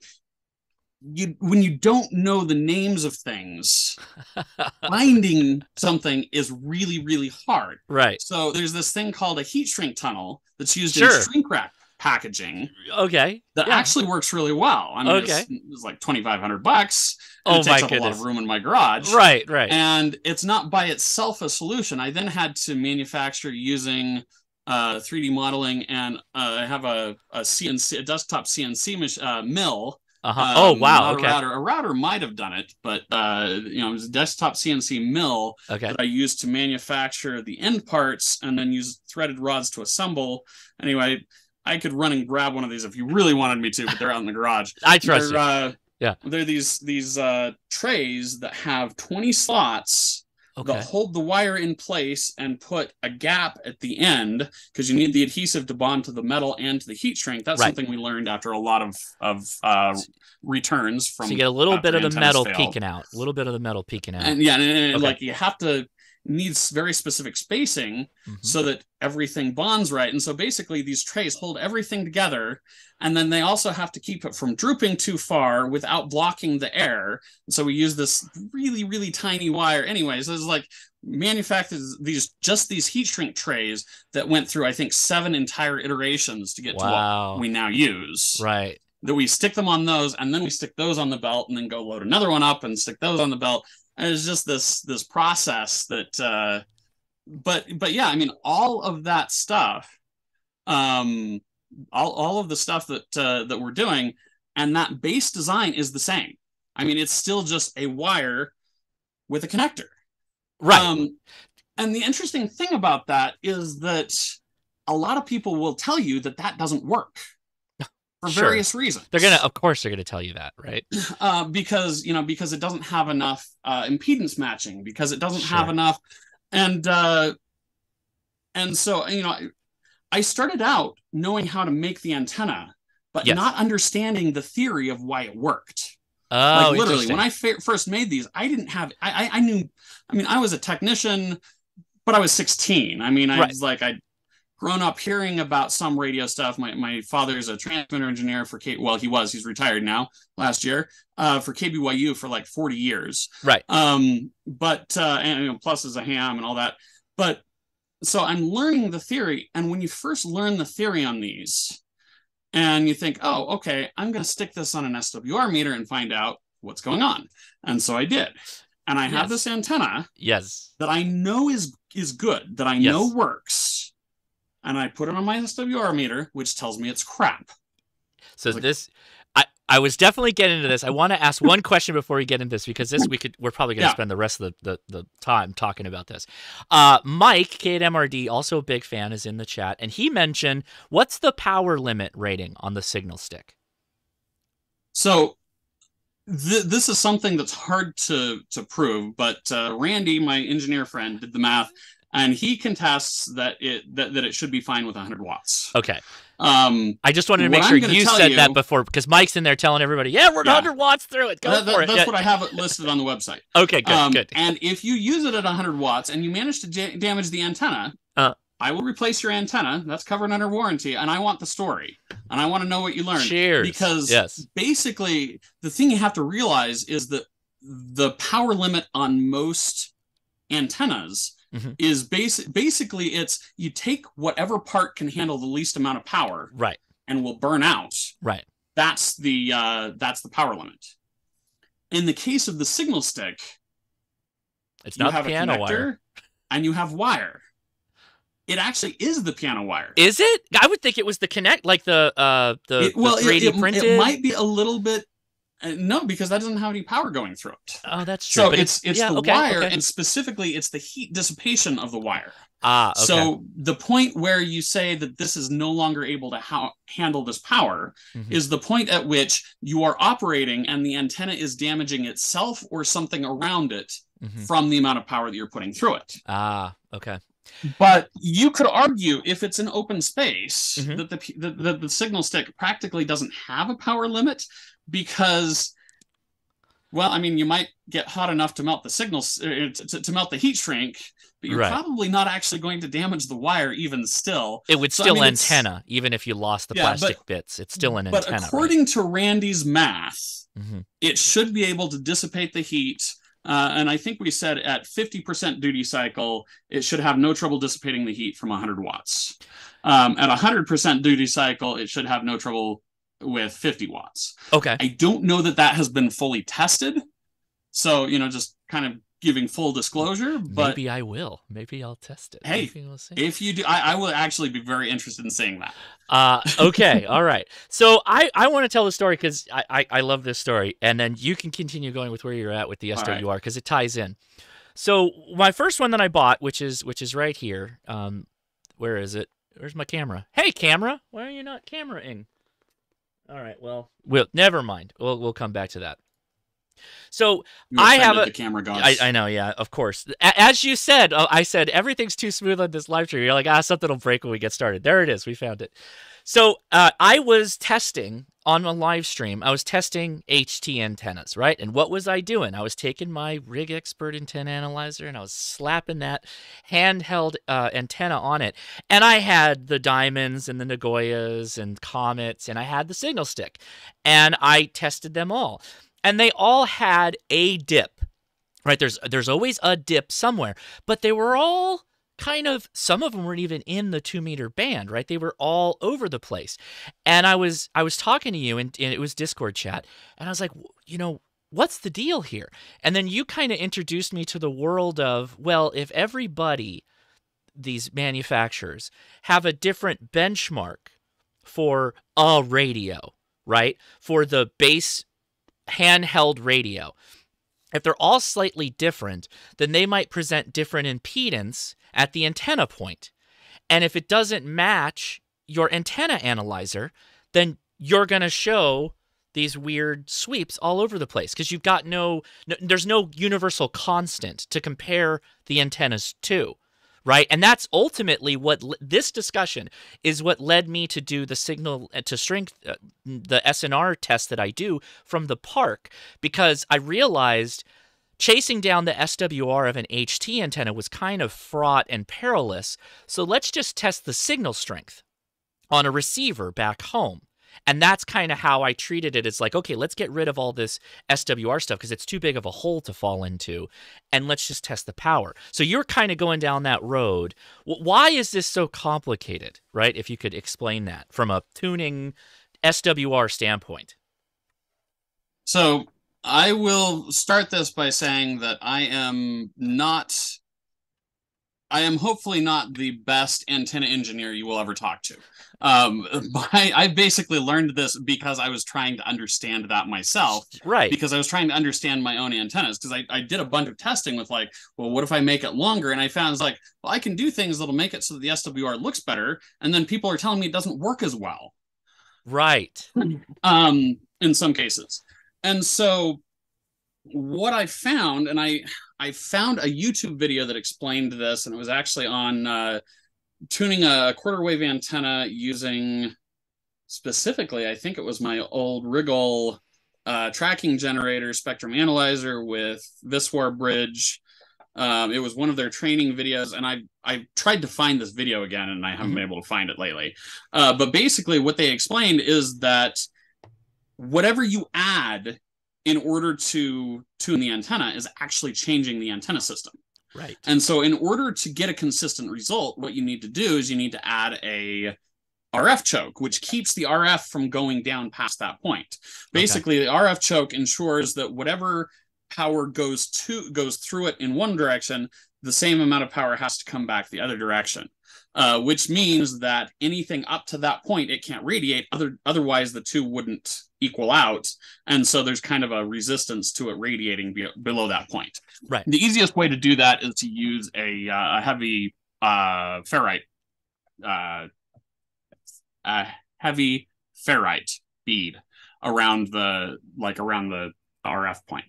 you when you don't know the names of things, finding something is really really hard. right. So there's this thing called a heat shrink tunnel that's used Sure. in shrink wrap packaging Okay. that Yeah. actually works really well. I mean, Okay. it's, it's like twenty five hundred bucks. And Oh it takes my up a lot of room in my garage Right. Right. and it's not by itself a solution. I then had to manufacture using uh, 3D modeling, and uh, I have a, a CNC, a desktop CNC mach- uh, mill. Uh-huh. um, oh wow. Okay. A router. a router might have done it, but uh, you know, it was a desktop CNC mill Okay. that I used to manufacture the end parts, and then use threaded rods to assemble. Anyway, I could run and grab one of these if you really wanted me to, but they're out in the garage I trust they're, you. uh, Yeah. they're these these uh, trays that have 20 slots Okay. that hold the wire in place and put a gap at the end because you need the adhesive to bond to the metal and to the heat shrink. That's Right. something we learned after a lot of of uh, returns from. So you get a little bit of the metal failed. peeking out. A little bit of the metal peeking out. and yeah, and, and, Okay. like you have to needs very specific spacing Mhm. so that everything bonds right. And so basically, these trays hold everything together, and then they also have to keep it from drooping too far without blocking the air. And so we use this really, really tiny wire. Anyways, it's like manufactured these just these heat shrink trays that went through I think seven entire iterations to get to what we now use. Right. That we stick them on those, and then we stick those on the belt, and then go load another one up and stick those on the belt. And it's just this this process that uh but but yeah, I mean all of that stuff, um all, all of the stuff that uh, that we're doing, and that base design is the same. I mean, it's still just a wire with a connector. Right. Um, and the interesting thing about that is that a lot of people will tell you that that doesn't work for Sure. various reasons. they're gonna. Of course, they're gonna tell you that, right? uh, because you know because it doesn't have enough uh, impedance matching because it doesn't have enough and uh, and so you know I- I started out knowing how to make the antenna but Yes. not understanding the theory of why it worked Oh, like literally when I fa- first made these I didn't have I, I I knew I mean I was a technician but I was 16 I mean I Right. was like I'd grown up hearing about some radio stuff my my father's a transmitter engineer for K well he was he's retired now last year uh for KBYU for like 40 years right. um but uh and you know, plus is a ham and all that but so i'm learning the theory and when you first learn the theory on these and you think oh okay i'm going to stick this on an swr meter and find out what's going on and so i did and i have this antenna Yes. that i know is is good that i Yes. know works and i put it on my swr meter which tells me it's crap So Like- this, I, I was definitely getting into this. I want to ask one question before we get into this because this we could we're probably going to Yeah. spend the rest of the, the, the time talking about this. Uh, Mike K at MRD, also a big fan, is in the chat, and he mentioned what's the power limit rating on the signal stick? So th- this is something that's hard to to prove, but uh, Randy, my engineer friend, did the math, and he contests that it that, that it should be fine with 100 watts. Okay. Um, I just wanted to make sure you said you- that before because Mike's in there telling everybody, yeah, we're Yeah. 100 watts through it. Go that- that- for it. that's Yeah. what I have it listed on the website. Okay, good, um, good. And if you use it at 100 watts and you manage to ja- damage the antenna, Uh. I will replace your antenna. That's covered under warranty, and I want the story, and I want to know what you learned. Cheers. Because yes. basically, the thing you have to realize is that the power limit on most antennas Mhm. is basic. Basically, it's you take whatever part can handle the least amount of power Right. and will burn out Right. that's the uh, that's the power limit. In the case of the signal stick, It's you not have piano a connector wire. and you have wire. It actually is the piano wire. Is it? I would think it was the connect, like the uh the, It- well, the it- 3D it, printed. it might be a little bit. Uh, no, because that doesn't have any power going through it. oh, that's true. So but it's it's yeah, the okay, wire, okay. and specifically, it's the heat dissipation of the wire. ah, okay. So the point where you say that this is no longer able to ha- handle this power Mhm. is the point at which you are operating and the antenna is damaging itself or something around it Mhm. from the amount of power that you're putting through it. ah, okay. But you could argue if it's an open space Mhm. that the, the, the the signal stick practically doesn't have a power limit because well, I mean, you might get hot enough to melt the signals uh, to, to melt the heat shrink, but you're Right. probably not actually going to damage the wire even still. It would So, I still mean, antenna, even if you lost the Yeah, but- plastic bits. It's still an but antenna. right? according to Randy's math, Mhm. it should be able to dissipate the heat. Uh, and I think we said at 50% duty cycle, it should have no trouble dissipating the heat from 100 watts. Um, at 100% duty cycle, it should have no trouble with 50 watts. Okay. I don't know that that has been fully tested. So, you know, just kind of giving full disclosure. But Maybe I will. Maybe I'll test it. Hey, we'll see. if you do, I, I will actually be very interested in seeing that. Uh, okay, all right. So I, I want to tell the story because I, I, I love this story, and then you can continue going with where you're at with the right. SWR because it ties in. So my first one that I bought, which is which is right here. Um, where is it? Where's my camera? Hey, camera, why are you not cameraing? All right, well, we'll never mind. We'll we'll come back to that. So I have a- the camera gods. I, I know, yeah, of course. A- As you said, uh, I said everything's too smooth on this live stream. You're like, ah, something will break when we get started. There it is. We found it. So uh, I was testing on a live stream. I was testing HT antennas, right? And what was I doing? I was taking my RigExpert antenna analyzer and I was slapping that handheld uh, antenna on it. And I had the diamonds and the Nagoyas and comets, and I had the signal stick, and I tested them all and they all had a dip right there's there's always a dip somewhere but they were all kind of some of them weren't even in the two meter band right? They were all over the place. And i was i was talking to you and, and it was discord chat and i was like you know what's the deal here? And then you kind of introduced me to the world of well if everybody these manufacturers have a different benchmark for a radio right? For the base handheld radio. If they're all slightly different, then they might present different impedance at the antenna point. And if it doesn't match your antenna analyzer, then you're going to show these weird sweeps all over the place because you've got no, no there's no universal constant to compare the antennas to right and that's ultimately what this discussion is what led me to do the signal uh, to strength uh, the snr test that i do from the park because i realized chasing down the swr of an ht antenna was kind of fraught and perilous so let's just test the signal strength on a receiver back home and that's kind of how I treated it. It's like, okay, let's get rid of all this SWR stuff because it's too big of a hole to fall into, and let's just test the power. So you're kind of going down that road. Why is this so complicated, right? If you could explain that from a tuning SWR standpoint. So I will start this by saying that I am not, I am hopefully not the best antenna engineer you will ever talk to. Um, I, I basically learned this because I was trying to understand that myself Right. because I was trying to understand my own antennas because I, I did a bunch of testing with like, well, what if I make it longer? And I found it's like, well, I can do things that'll make it so that the SWR looks better. And then people are telling me it doesn't work as well Right. um, in some cases. And so what I found, and I I found a YouTube video that explained this, and it was actually on uh, tuning a quarter wave antenna using specifically, I think it was my old Rigol uh, tracking generator spectrum analyzer with VSWR bridge. Um, it was one of their training videos, and I I tried to find this video again, and I haven't mm-hmm. been able to find it lately. Uh, but basically, what they explained is that whatever you add in order to tune the antenna is actually changing the antenna system. Right. And so, in order to get a consistent result, what you need to do is you need to add a RF choke, which keeps the RF from going down past that point. Basically, okay. the RF choke ensures that whatever power goes to goes through it in one direction, the same amount of power has to come back the other direction. Uh, which means that anything up to that point it can't radiate. Other otherwise, the two wouldn't equal out, and so there's kind of a resistance to it radiating be- below that point. Right. The easiest way to do that is to use a, uh, a heavy uh, ferrite uh, a heavy ferrite bead around the like around the RF point,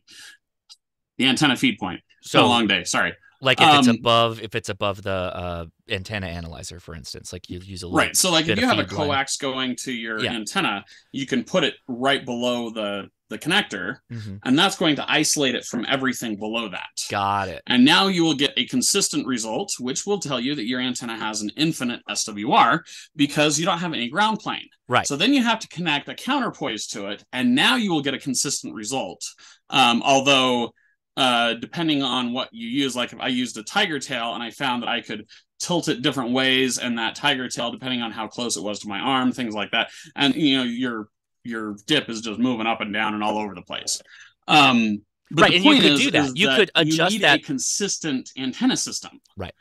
the antenna feed point. So a long day. Sorry. Like if it's um, above, if it's above the uh, antenna analyzer, for instance, like you use a right. So like if you have a coax line. going to your yeah. antenna, you can put it right below the the connector, mm-hmm. and that's going to isolate it from everything below that. Got it. And now you will get a consistent result, which will tell you that your antenna has an infinite SWR because you don't have any ground plane. Right. So then you have to connect a counterpoise to it, and now you will get a consistent result. Um, although, uh, depending on what you use, like if I used a tiger tail and I found that I could tilt it different ways and that tiger tail depending on how close it was to my arm things like that and you know your your dip is just moving up and down and all over the place. Um, but right, and you could is, do that. You that could adjust you that consistent antenna system. Right.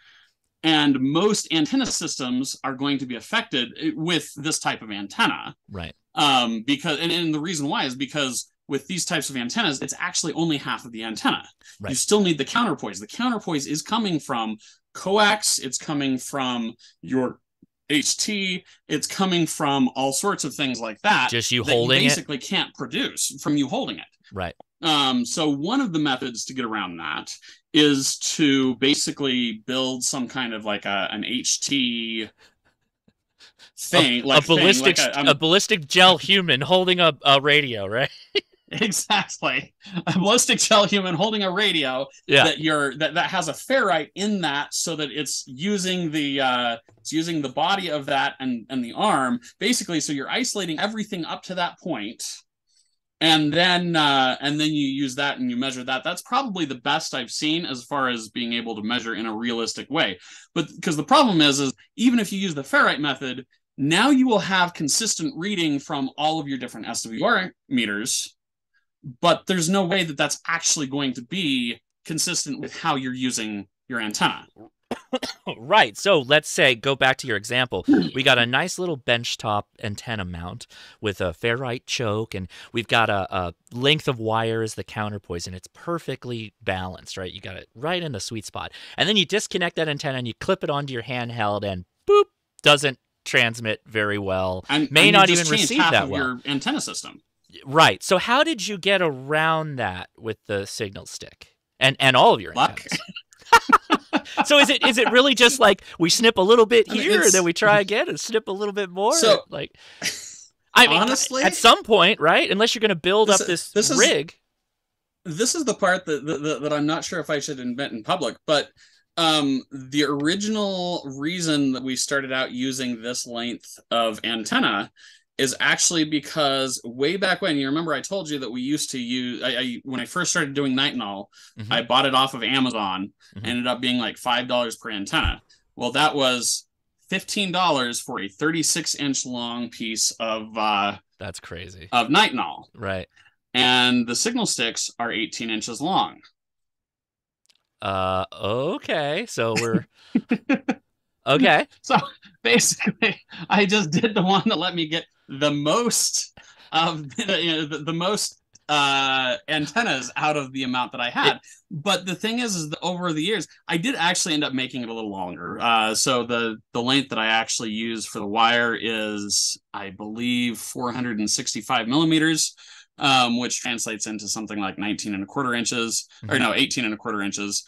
And most antenna systems are going to be affected with this type of antenna. Right. Um, because and, and the reason why is because with these types of antennas, it's actually only half of the antenna. Right. You still need the counterpoise. The counterpoise is coming from coax, it's coming from your HT. It's coming from all sorts of things like that. Just you that holding you basically it? can't produce from you holding it. Right. Um, so one of the methods to get around that is to basically build some kind of like a, an HT thing, a, like a ballistic thing, like a, a, ballistic gel human holding a, a radio, right? exactly. A ballistic gel human holding a radio yeah. that you're that, that has a ferrite in that so that it's using the uh it's using the body of that and and the arm. Basically so you're isolating everything up to that point and then uh and then you use that and you measure that. That's probably the best i've seen as far as being able to measure in a realistic way. But because the problem is is even if you use the ferrite method now you will have consistent reading from all of your different SWR meters but there's no way that that's actually going to be consistent with how you're using your antenna. right. So let's say, go back to your example. We got a nice little benchtop antenna mount with a ferrite choke, and we've got a, a length of wire as the counterpoise, and it's perfectly balanced, right? You got it right in the sweet spot. And then you disconnect that antenna and you clip it onto your handheld, and boop, doesn't transmit very well. And, may and not even receive that well. Your antenna system. Right. So how did you get around that with the signal stick and and all of your antennas? so is it is it really just like we snip a little bit here I mean, and then we try again and snip a little bit more? So like, I mean, honestly, at some point, right? Unless you're going to build this, up this, this rig. Is, this is the part that, that that I'm not sure if I should invent in public, but um the original reason that we started out using this length of antenna is actually because way back when you remember I told you that we used to use I, I when I first started doing nitinol, mm-hmm. I bought it off of Amazon, mm-hmm. ended up being like five dollars per antenna. Well, that was fifteen dollars for a 36 inch long piece of uh that's crazy of nitinol. Right. And the signal sticks are 18 inches long. Uh okay. So we're okay. So basically I just did the one that let me get the most of you know, the, the most uh antennas out of the amount that I had. It, but the thing is, is that over the years, I did actually end up making it a little longer. Uh, so the the length that I actually use for the wire is, I believe, 465 millimeters, um, which translates into something like 19 and a quarter inches, or Mhm. no, 18 and a quarter inches.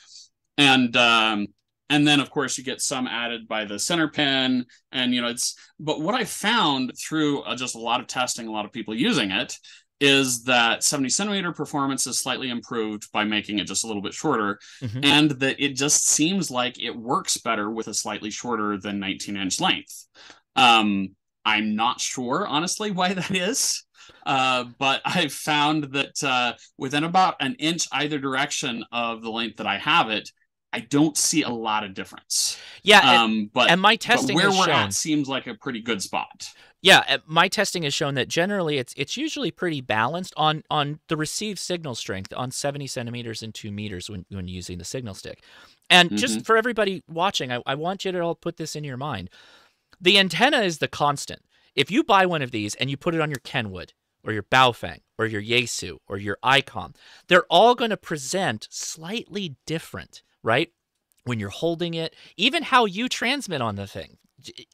And um, and then of course you get some added by the center pin, and you know it's. But what I found through uh, just a lot of testing, a lot of people using it, is that 70 centimeter performance is slightly improved by making it just a little bit shorter, Mhm. and that it just seems like it works better with a slightly shorter than 19 inch length. Um, I'm not sure, honestly, why that is. Uh, but I've found that uh, within about an inch either direction of the length that I have it, I don't see a lot of difference. Yeah, and, Um, but, and my testing where has we're shown. at seems like a pretty good spot. Yeah, my testing has shown that generally it's it's usually pretty balanced on on the received signal strength on 70 centimeters and two meters when when using the signal stick. And just for everybody watching, I, I want you to all put this in your mind. The antenna is the constant. If you buy one of these and you put it on your Kenwood or your Baofeng or your Yaesu or your Icom, they're all going to present slightly different, right? When you're holding it, even how you transmit on the thing,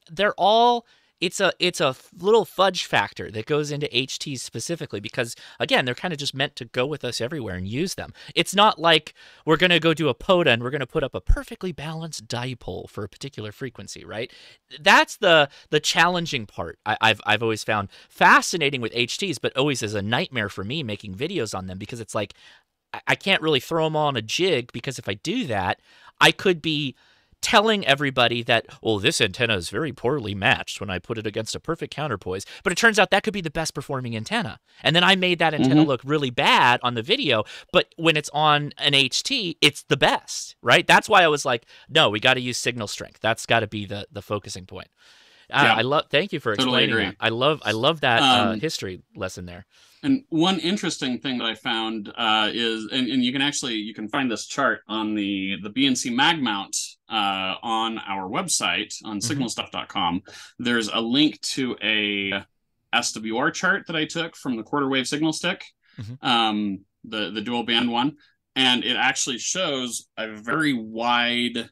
they're all it's a it's a little fudge factor that goes into HTs specifically because again they're kind of just meant to go with us everywhere and use them. It's not like we're gonna go do a POTA and we're gonna put up a perfectly balanced dipole for a particular frequency, right? That's the the challenging part. I, I've I've always found fascinating with HTs, but always as a nightmare for me making videos on them because it's like I, can't really throw them all on a jig because if I do that, I could be telling everybody that, oh, this antenna is very poorly matched when I put it against a perfect counterpoise. But it turns out that could be the best performing antenna. And then I made that antenna Mhm. look really bad on the video, but when it's on an HT, it's the best, right? That's why I was like, no, we got to use signal strength. That's got to be the the focusing point. I, Yeah. I love. Thank you for explaining agree. that. I love. I love that uh, Um, history lesson there. And one interesting thing that I found uh, is, and, and you can actually you can find this chart on the the BNC mag mount uh, on our website on signalstuff.com. There's a link to a SWR chart that I took from the quarter wave signal stick, Mhm. um, the the dual band one, and it actually shows a very wide.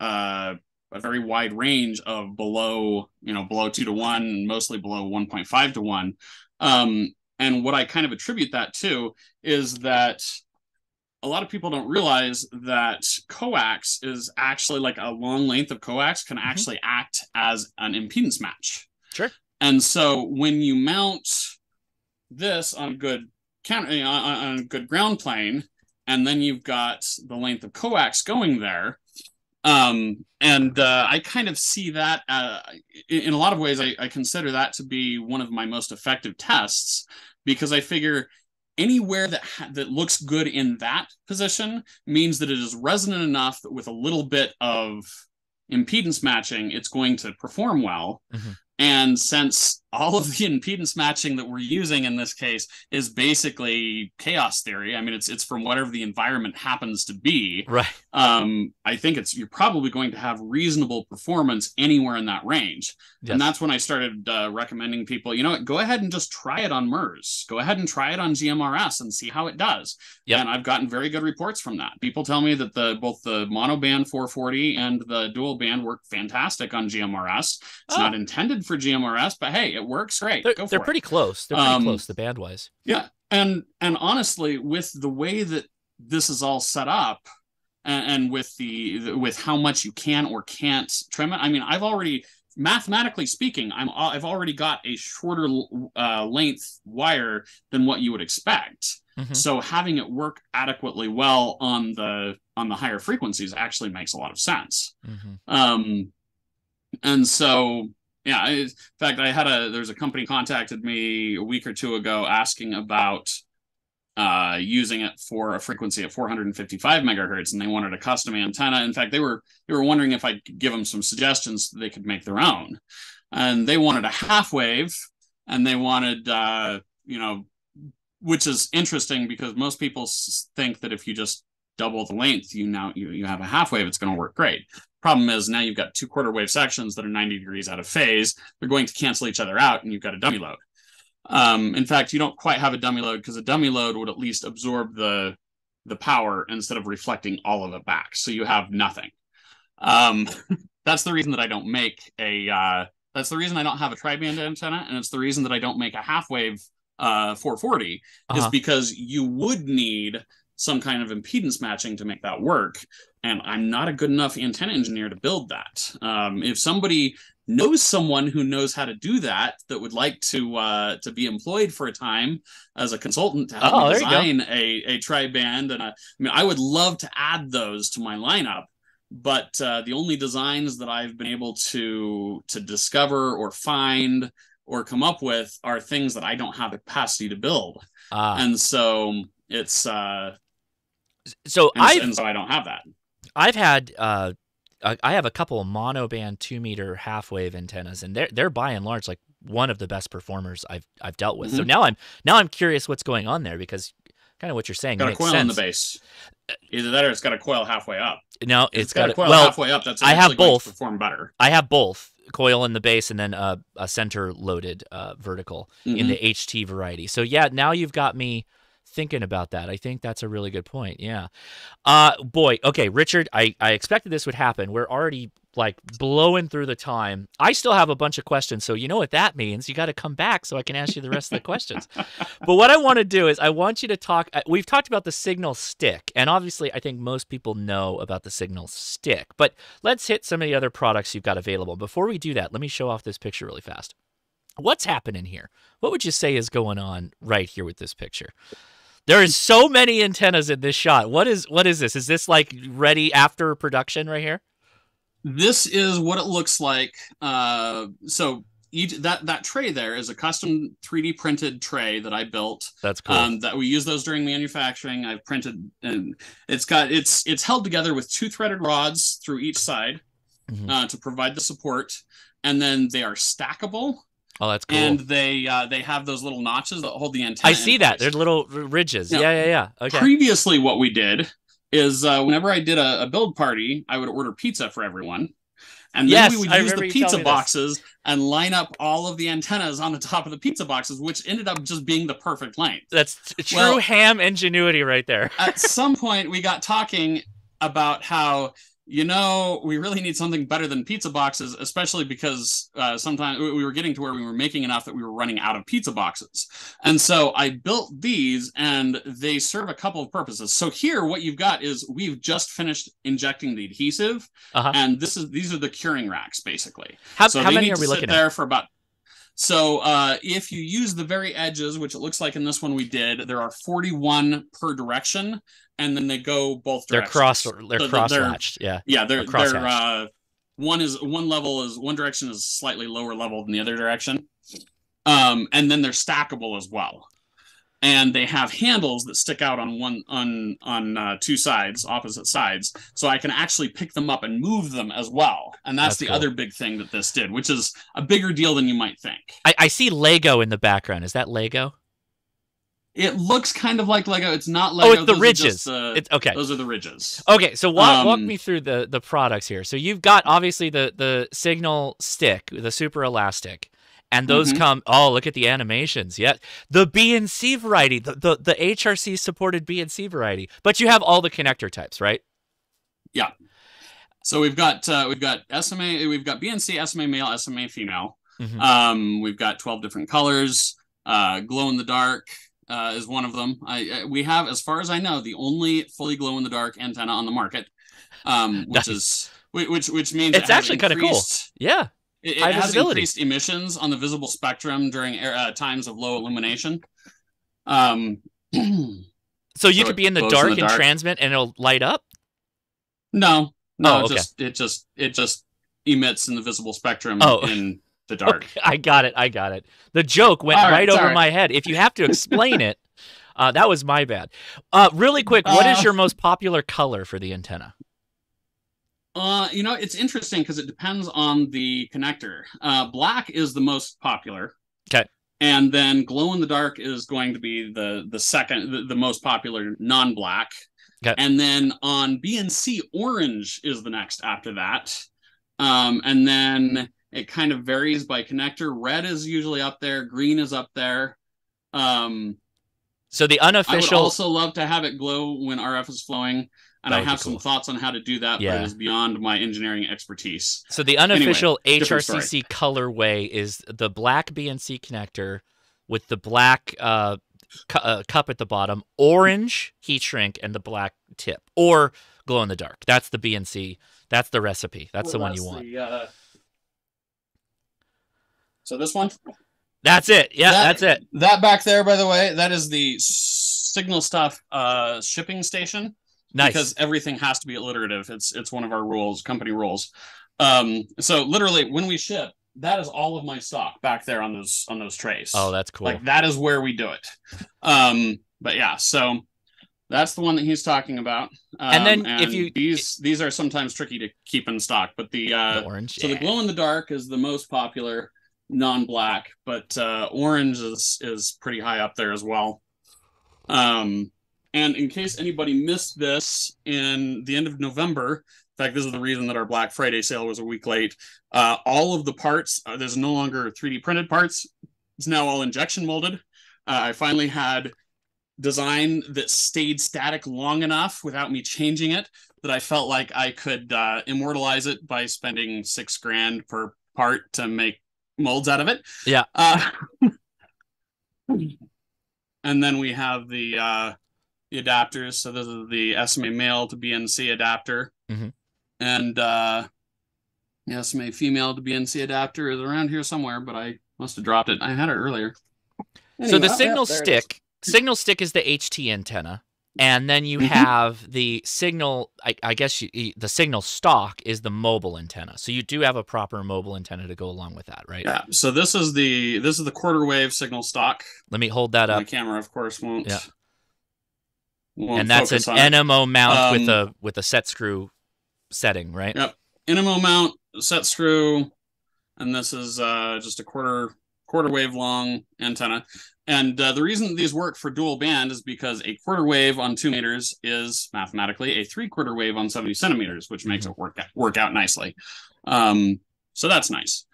Uh, a very wide range of below, you know, below two to one, mostly below 1.5 to one. Um, and what I kind of attribute that to is that a lot of people don't realize that coax is actually like a long length of coax can mm-hmm. actually act as an impedance match. Sure. And so when you mount this on good count on, on a good ground plane, and then you've got the length of coax going there, um, and uh, I kind of see that uh, in, a lot of ways. I, I consider that to be one of my most effective tests because I figure anywhere that ha- that looks good in that position means that it is resonant enough that with a little bit of impedance matching, it's going to perform well. Mhm. And since all of the impedance matching that we're using in this case is basically chaos theory, I mean, it's it's from whatever the environment happens to be Right. um, I think it's you're probably going to have reasonable performance anywhere in that range. Yes. And that's when I started uh, recommending people, you know, what, go ahead and just try it on MURS. Go ahead and try it on GMRS and see how it does. Yep. And I've gotten very good reports from that. People tell me that the both the mono band 440 and the dual band work fantastic on GMRS. It's Oh. not intended for GMRS, but hey, it works great. They're, go for they're pretty close. They're pretty Um, close, the band wise. Yeah, and and honestly, with the way that this is all set up, and, and with the with how much you can or can't trim it, I mean, I've already mathematically speaking, I'm I've already got a shorter uh, length wire than what you would expect. Mhm. So having it work adequately well on the on the higher frequencies actually makes a lot of sense. Mhm. Um, and so yeah, in fact, I had a there's a company contacted me a week or two ago asking about uh using it for a frequency at 455 megahertz and they wanted a custom antenna. In fact they were they were wondering if i could give them some suggestions they could make their own. And they wanted a half wave and they wanted uh you know which is interesting because most people think that if you just double the length you now you, you have a half wave it's going to work great problem is now you've got two quarter wave sections that are 90 degrees out of phase they're going to cancel each other out and you've got a dummy load um, in fact, you don't quite have a dummy load because a dummy load would at least absorb the the power instead of reflecting all of it back. So you have nothing. Um, that's the reason that I don't make a. Uh, that's the reason I don't have a tri-band antenna, and it's the reason that I don't make a half wave uh, 440 is Uh-huh. because you would need some kind of impedance matching to make that work. And I'm not a good enough antenna engineer to build that. Um, if somebody knows someone who knows how to do that, that would like to uh, to be employed for a time as a consultant to help Oh, me there you go. design a a tri band, and a, I mean, I would love to add those to my lineup. But uh, the only designs that I've been able to to discover or find or come up with are things that I don't have the capacity to build Ah. and so it's uh so I've and so I don't have that. I've had uh, I I have a couple of monoband two meter half wave antennas, and they're they're by and large like one of the best performers I've I've dealt with. So Mhm. now I'm now I'm curious what's going on there because kind of what you're saying Got a makes coil sense. in the base. Either that or it's got a coil halfway up. No, If it's got, a a coil well. halfway up. That's I have actually going to both. perform better. I have both coil in the base and then uh, a center loaded uh, vertical in Mhm. the HT variety. So yeah, now you've got me thinking about that. I think that's a really good point. Yeah. Uh boy, okay, Richard, I I expected this would happen. We're already like blowing through the time. I still have a bunch of questions, so you know what that means. You got to come back so I can ask you the rest of the questions. But what I want to do is I want you to talk uh, we've talked about the signal stick, and obviously I think most people know about the signal stick. But let's hit some of the other products you've got available. Before we do that, let me show off this picture really fast. What's happening here? What would you say is going on right here with this picture? There is so many antennas in this shot. What is what is this? Is this like ready after production right here? This is what it looks like. Uh, so each that that tray there is a custom 3D printed tray that I built. That's cool. Um, that we use those during manufacturing. I've printed and it's got it's it's held together with two threaded rods through each side Mhm. uh, to provide the support, and then they are stackable. Oh, that's cool. and they uh, they have those little notches that hold the antenna. I see that. They're little ridges. Yeah. Yeah, yeah, yeah. Okay. Previously, what we did is uh, whenever I did a, a build party, I would order pizza for everyone, and then Yes, we would use the pizza me this. boxes and line up all of the antennas on the top of the pizza boxes, which ended up just being the perfect length. That's true Well- ham ingenuity right there. At some point, we got talking about how. You know, we really need something better than pizza boxes, especially because uh, sometimes we we were getting to where we were making enough that we were running out of pizza boxes. And so I built these and they serve a couple of purposes. So here what you've got is we've just finished injecting the adhesive Uh-huh. and this is these are the curing racks basically. How, so how many are we looking at? there for about so uh, if you use the very edges, which it looks like in this one we did, there are 41 per direction, and then they go both They're directions. cross. So They're they're- cross latched. Yeah. Yeah, they're they're uh, one is one level is one direction is slightly lower level than the other direction, um, and then they're stackable as well, and they have handles that stick out on one on on uh, two sides, opposite sides, so I can actually pick them up and move them as well, and that's, That's the cool. other big thing that this did, which is a bigger deal than you might think. I, I see Lego in the background. Is that Lego? It looks kind of like Lego. It's not Lego. oh, it's the those ridges. just the- it's okay. Those are the ridges. Okay, so walk, walk Um, me through the the products here. So you've got obviously the the signal stick, the super elastic, and those Mhm. come. Oh, look at the animations. Yeah, the BNC variety, the the, the HRC supported BNC variety. But you have all the connector types, right? Yeah. So we've got uh, we've got SMA, we've got BNC, SMA male, SMA female. Mhm. Um, we've got twelve different colors. Uh, glow in the dark uh, is one of them. I, I we have, as far as I know, the only fully glow in the dark antenna on the market, um, which Nice. is which which means It's it actually kinda cool. Yeah. It, it has visibility. increased emissions on the visible spectrum during uh, times of low illumination. Um, So you So could be in the glows in dark and transmit, and it'll light up. no, no, Oh, it okay. just it just it just emits in the visible spectrum Oh. in the dark. Okay, I got it. I got it. The joke went All right, right over my head. If you have to explain it, uh, that was my bad. Uh, really quick, what is Uh, your most popular color for the antenna? Uh, you know, it's interesting because it depends on the connector. Uh, black is the most popular. 'Kay. And then glow in the dark is going to be the the second, the, the most popular non-black. 'Kay. And then on BNC, orange is the next after that. Um, and then it kind of varies by connector. Red is usually up there. Green is up there. Um, So the unofficial. I would also love to have it glow when RF is flowing, and I would be have some cool. thoughts on how to do that, but it is beyond my engineering expertise. So the unofficial different HRCC colorway is the black BNC connector with the black uh, cu- uh, cup at the bottom, orange heat shrink, and the black tip, or glow in the dark. That's the BNC. That's the recipe. That's the one you want. the, uh, So this one, That's it. Yeah, That- that's it. that back there, by the way, that is the Signal Stuff uh, shipping station. Nice. because everything has to be alliterative. It's it's one of our rules, company rules. Um, so literally, when we ship, that is all of my stock back there on those on those trays. oh, that's cool. like that is where we do it. Um, but yeah, so that's the one that he's talking about. Um, And then if you- these these are sometimes tricky to keep in stock, but the uh, the orange. so the glow in the dark is the most popular non-black, but uh, orange is is pretty high up there as well. Um, and in case anybody missed this, in the end of November, in fact, this is the reason that our Black Friday sale was a week late. Uh, all of the parts, uh, there's no longer 3D printed parts. It's now all injection molded. Uh, I finally had design that stayed static long enough without me changing it that I felt like I could uh, immortalize it by spending six grand per part to make molds out of it. Yeah. Uh, and then we have the uh, the adapters. So this is the SMA male to BNC adapter, Mhm. and uh, the SMA female to BNC adapter is around here somewhere, but I must have dropped it. I had it earlier. so Anyway, the oh, signal yeah, there it is. stick, signal stick is the HT antenna, and then you Mhm. have the signal. I, I guess you, the signal stock is the mobile antenna. So you do have a proper mobile antenna to go along with that, right? Yeah. So this is the this is the quarter wave signal stock. Let me hold that My up, camera, of course, won't. Yeah. won't and that's an on it. NMO mount with Um, a with a set screw setting, right? Yep. NMO mount, set screw, and this is uh, just a quarter quarter wave long antenna. And uh, the reason these work for dual band is because a quarter wave on two meters is mathematically a three quarter wave on 70 centimeters, which makes it work work out nicely. Um, so that's nice.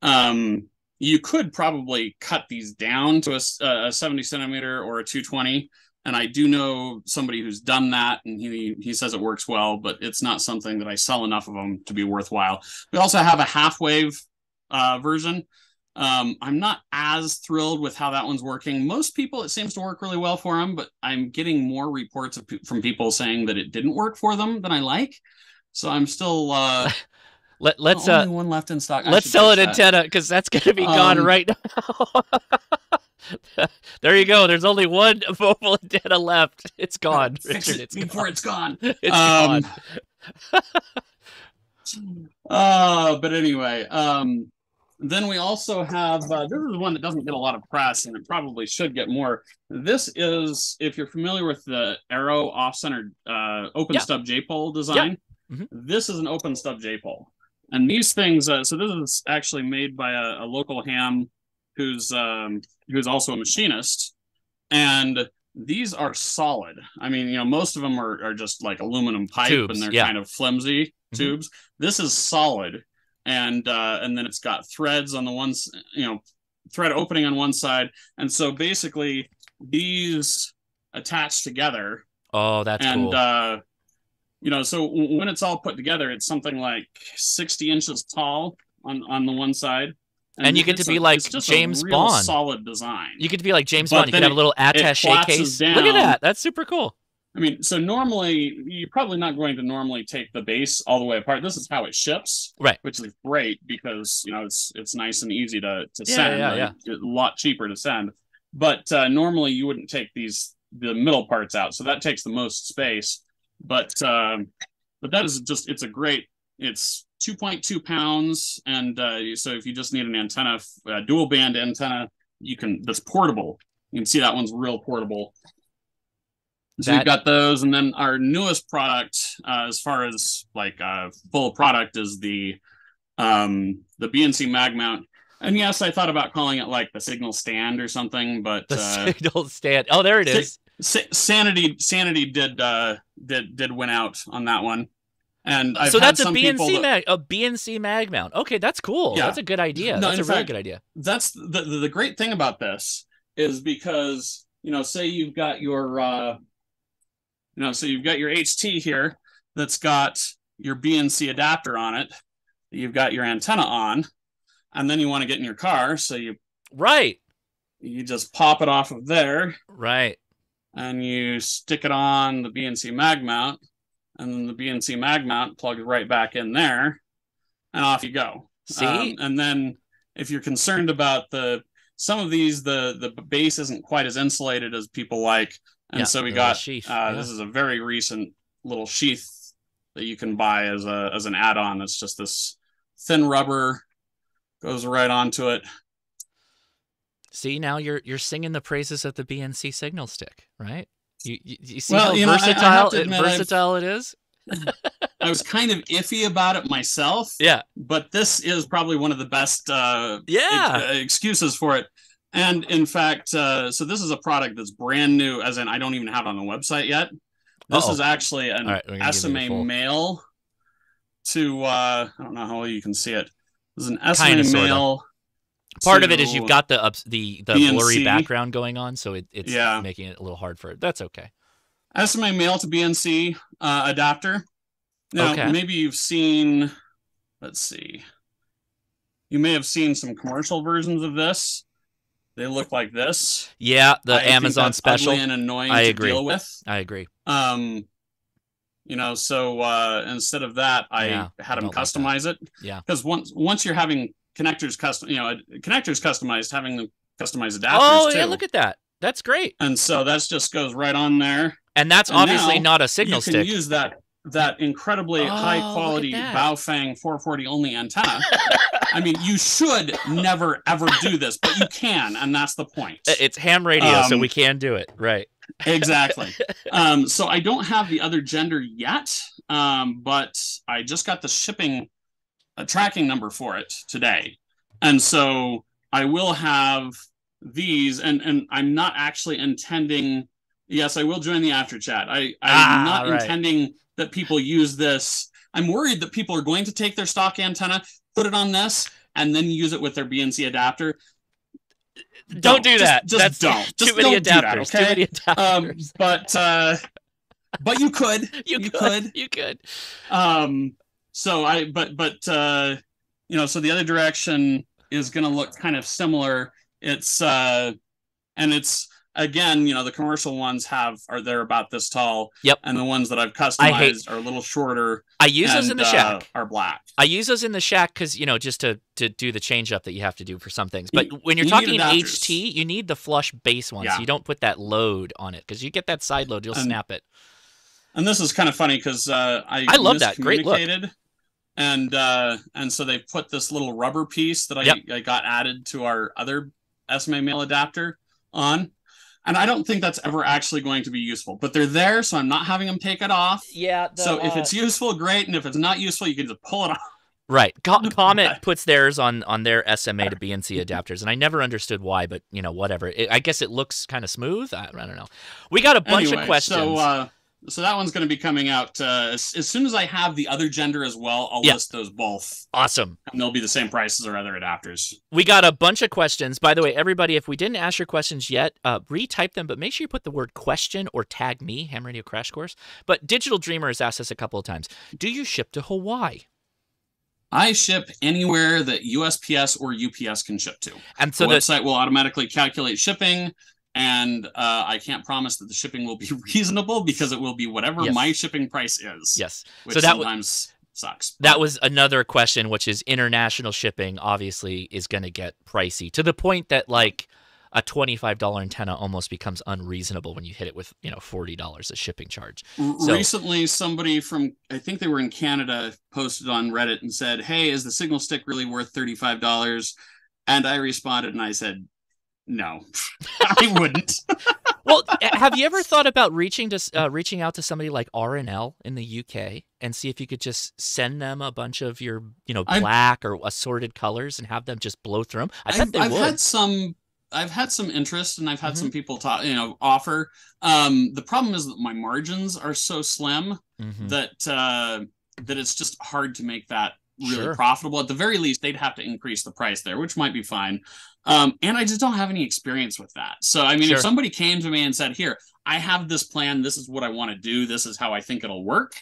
Um, you could probably cut these down to a 70 centimeter or a 220 and I do know somebody who's done that, and he he says it works well, but it's not something that I sell enough of them to be worthwhile. We also have a half wave uh, version. Um, I'm not as thrilled with how that one's working. Most people, it seems to work really well for them, but I'm getting more reports of, from people saying that it didn't work for them than I like. So I'm still uh, Let let's only uh one left in stock. I let's sell an fix that. antenna because that's gonna be gone Um, right now. there you go. There's only one mobile antenna left. It's gone, Fix Richard. it It's before gone. it's gone. It's Um, gone. uh, but anyway, um, then we also have uh, this is one that doesn't get a lot of press, and it probably should get more. This is if you're familiar with the Arrow off-center uh, open Yeah. stub J pole design. Mhm. This is an open stub J pole, and these things. Uh, so this is actually made by a, a local ham who's um, who's also a machinist, and these are solid. I mean, you know, most of them are, are just like aluminum pipe Tubes, and they're yeah. kind of flimsy Mhm. tubes. This is solid, and uh, and then it's got threads on the ones, you know, thread opening on one side, and so basically these attach together, Oh, that's and cool. uh, you know, so when it's all put together, it's something like sixty inches tall on on the one side. And you get to be a- like James Bond. Solid design. you get to be like James but Bond. You can have a little attaché case. Look at that. That's super cool. I mean, so normally you're probably not going to normally take the base all the way apart. This is how it ships, Right. Which is great because you know it's it's nice and easy to to Yeah, send. yeah, right? yeah. A lot cheaper to send. But uh, normally you wouldn't take these the middle parts out, so that takes the most space. But um, but that is just it's a great. It's 2.2 pounds, and uh, so if you just need an antenna, uh, dual band antenna, you can. That's portable. You can see that one's real portable. So That- we've got those, and then our newest product, uh, as far as like uh, full product, is the um, the BNC mag mount. And yes, I thought about calling it like the signal stand or something, but The uh, signal stand. Oh, there it is. Sa- Sanity Sanity did uh, did did win out on that one, and I've so that's a BNC that- mag, a BNC mag mount. Okay, that's cool. Yeah. That's a good idea. No, that's a in really good idea. that's the, the the great thing about this is because you know say you've got your uh you know so you've got your HT here that's got your BNC adapter on it you've got your antenna on and then you want to get in your car so you Right. you just pop it off of there Right. and you stick it on the BNC mag mount, and then the BNC mag mount plugs right back in there, and off you go. See? Um, and then if you're concerned about the some of these, the the base isn't quite as insulated as people like, and Yeah, so we got sheath, uh, yeah. this is a very recent little sheath that you can buy as a as an add-on. It's just this thin rubber goes right onto it. See, now you're you're singing the praises of the BNC signal stick, right? You you, you see Well, how you know, I- I have versatile it, admit, I've- versatile it is? I was kind of iffy about it myself. Yeah. but this is probably one of the best uh, Yeah. ex- uh, excuses for it. And in fact, uh, so this is a product that's brand new, as in I don't even have it on the website yet. This Uh-oh. is actually an right, we're gonna give you the SMA male to uh, I don't know how well you can see it. This is an Kinda, SMA sorta. male. Part of it is you've got the ups, the the BNC. blurry background going on, so it, it's Yeah. making it a little hard for it. That's okay. SMA male to BNC uh, adapter. Now, Okay. maybe you've seen, let's see, you may have seen some commercial versions of this. They look like this. Yeah, the I Amazon special. and annoying I to agree. deal with. I agree. Um, you know, so uh, instead of that, I Yeah, had I them like customize it. Yeah. because once once you're having connectors custom, you know, connectors customized, having them customized adapters Oh too. yeah, look at that. That's great. and so that just goes right on there. And that's And obviously not a signal you can stick. use that that incredibly Oh, high quality that. Baofeng 440 only antenna. I mean, you should never ever do this, but you can, and that's the point. It's ham radio, so Um, we can do it. Right. exactly. Um, so I don't have the other gender yet, um, but I just got the shipping uh, tracking number for it today, and so I will have these. And and I'm not actually intending. Yes, I will join the after chat. I Ah, I'm not right. intending that people use this. I'm worried that people are going to take their stock antenna, put it on this, and then use it with their BNC adapter. Don't, do Just- that. Just, That's don't. too Just many don't do that, adapters. Too okay? many um, adapters. but uh, but you could, you, you could. could. You could. um, so I, but but uh, you know, so the other direction is going to look kind of similar. It's uh, and it's again, you know, the commercial ones have are they're about this tall. Yep. And the ones that I've customized are a little shorter. I use those in and, the uh, shack. are black. I use those in the shack because you know just to to do the change up that you have to do for some things. But You- when you're you talking. HT, you need the flush base ones. Yeah. You don't put that load on it because you get that side load, you'll And- snap it. And this is kind of funny because uh, I I love that. Great look. And uh, and so they put this little rubber piece that I, Yep. I got added to our other SMA male adapter on. And I don't think that's ever actually going to be useful, but they're there, so I'm not having them take it off. Yeah. so uh, if it's useful, great, and if it's not useful, you can just pull it off. right, Co- Comet puts theirs on on their SMA to BNC adapters, and I never understood why, but you know whatever. It, I guess it looks kind of smooth. I, I don't know. We got a bunch Anyway, of questions. So, uh, so that one's going to be coming out uh, as, as soon as I have the other gender as well. I'll Yeah. list those both, awesome. and they'll be the same price as our other adapters. We got a bunch of questions. By the way, everybody, if we didn't ask your questions yet, uh, retype them, but make sure you put the word question or tag me, Ham Radio Crash Course. But Digital Dreamer has asked us a couple of times Do you ship to Hawaii? I ship anywhere that USPS or UPS can ship to. And So the that website will automatically calculate shipping, and uh, I can't promise that the shipping will be reasonable because it will be whatever Yes. my shipping price is. yes, which so that w- sometimes sucks. that was another question, which is international shipping. Obviously, is going to get pricey to the point that like a twenty-five dollar antenna almost becomes unreasonable when you hit it with you know forty dollars a shipping charge. So- Recently, somebody from I think they were in Canada posted on Reddit and said, "Hey, is the signal stick really worth thirty five dollars?" And I responded and I said, "No, I wouldn't." well, have you ever thought about reaching to uh, reaching out to somebody like RNL in the UK and see if you could just send them a bunch of your, you know, I've- black or assorted colors and have them just blow through them? I bet I've, they I've would. had some. I've had some interest, and I've had Mhm. some people talk, you know, offer. Um, the problem is that my margins are so slim Mhm. that uh, that it's just hard to make that really Sure. profitable. At the very least, they'd have to increase the price there, which might be fine. Um, and I just don't have any experience with that. So I mean, Sure. if somebody came to me and said, "Here, I have this plan. This is what I want to do. This is how I think it'll work,"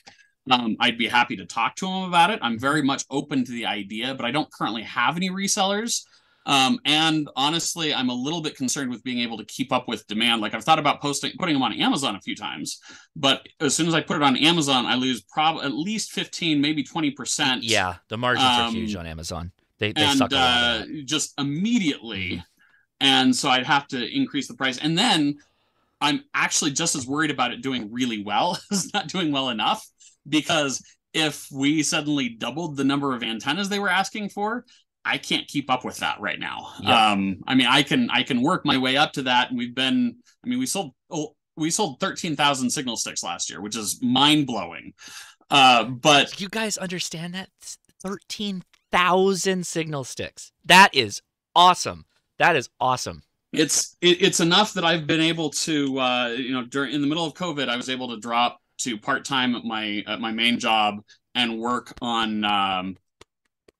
um, I'd be happy to talk to them about it. I'm very much open to the idea, but I don't currently have any resellers. Um, and honestly, I'm a little bit concerned with being able to keep up with demand. Like I've thought about posting, putting them on Amazon a few times, but as soon as I put it on Amazon, I lose probably at least 15, maybe 20 percent. Yeah, the margins um, are huge on Amazon. They, they and, suck uh, just immediately. Mm-hmm. And so I'd have to increase the price, and then I'm actually just as worried about it doing really well as not doing well enough because if we suddenly doubled the number of antennas they were asking for, I can't keep up with that right now. Um, I mean, I can I can work my way up to that, and we've been. I mean, we sold oh, we sold thirteen thousand signal sticks last year, which is mind blowing. Uh, but you guys understand that thirteen thousand signal sticks. That is awesome. That is awesome. It's it, it's enough that I've been able to uh, you know during in the middle of COVID, I was able to drop to part time at my at my main job and work on um,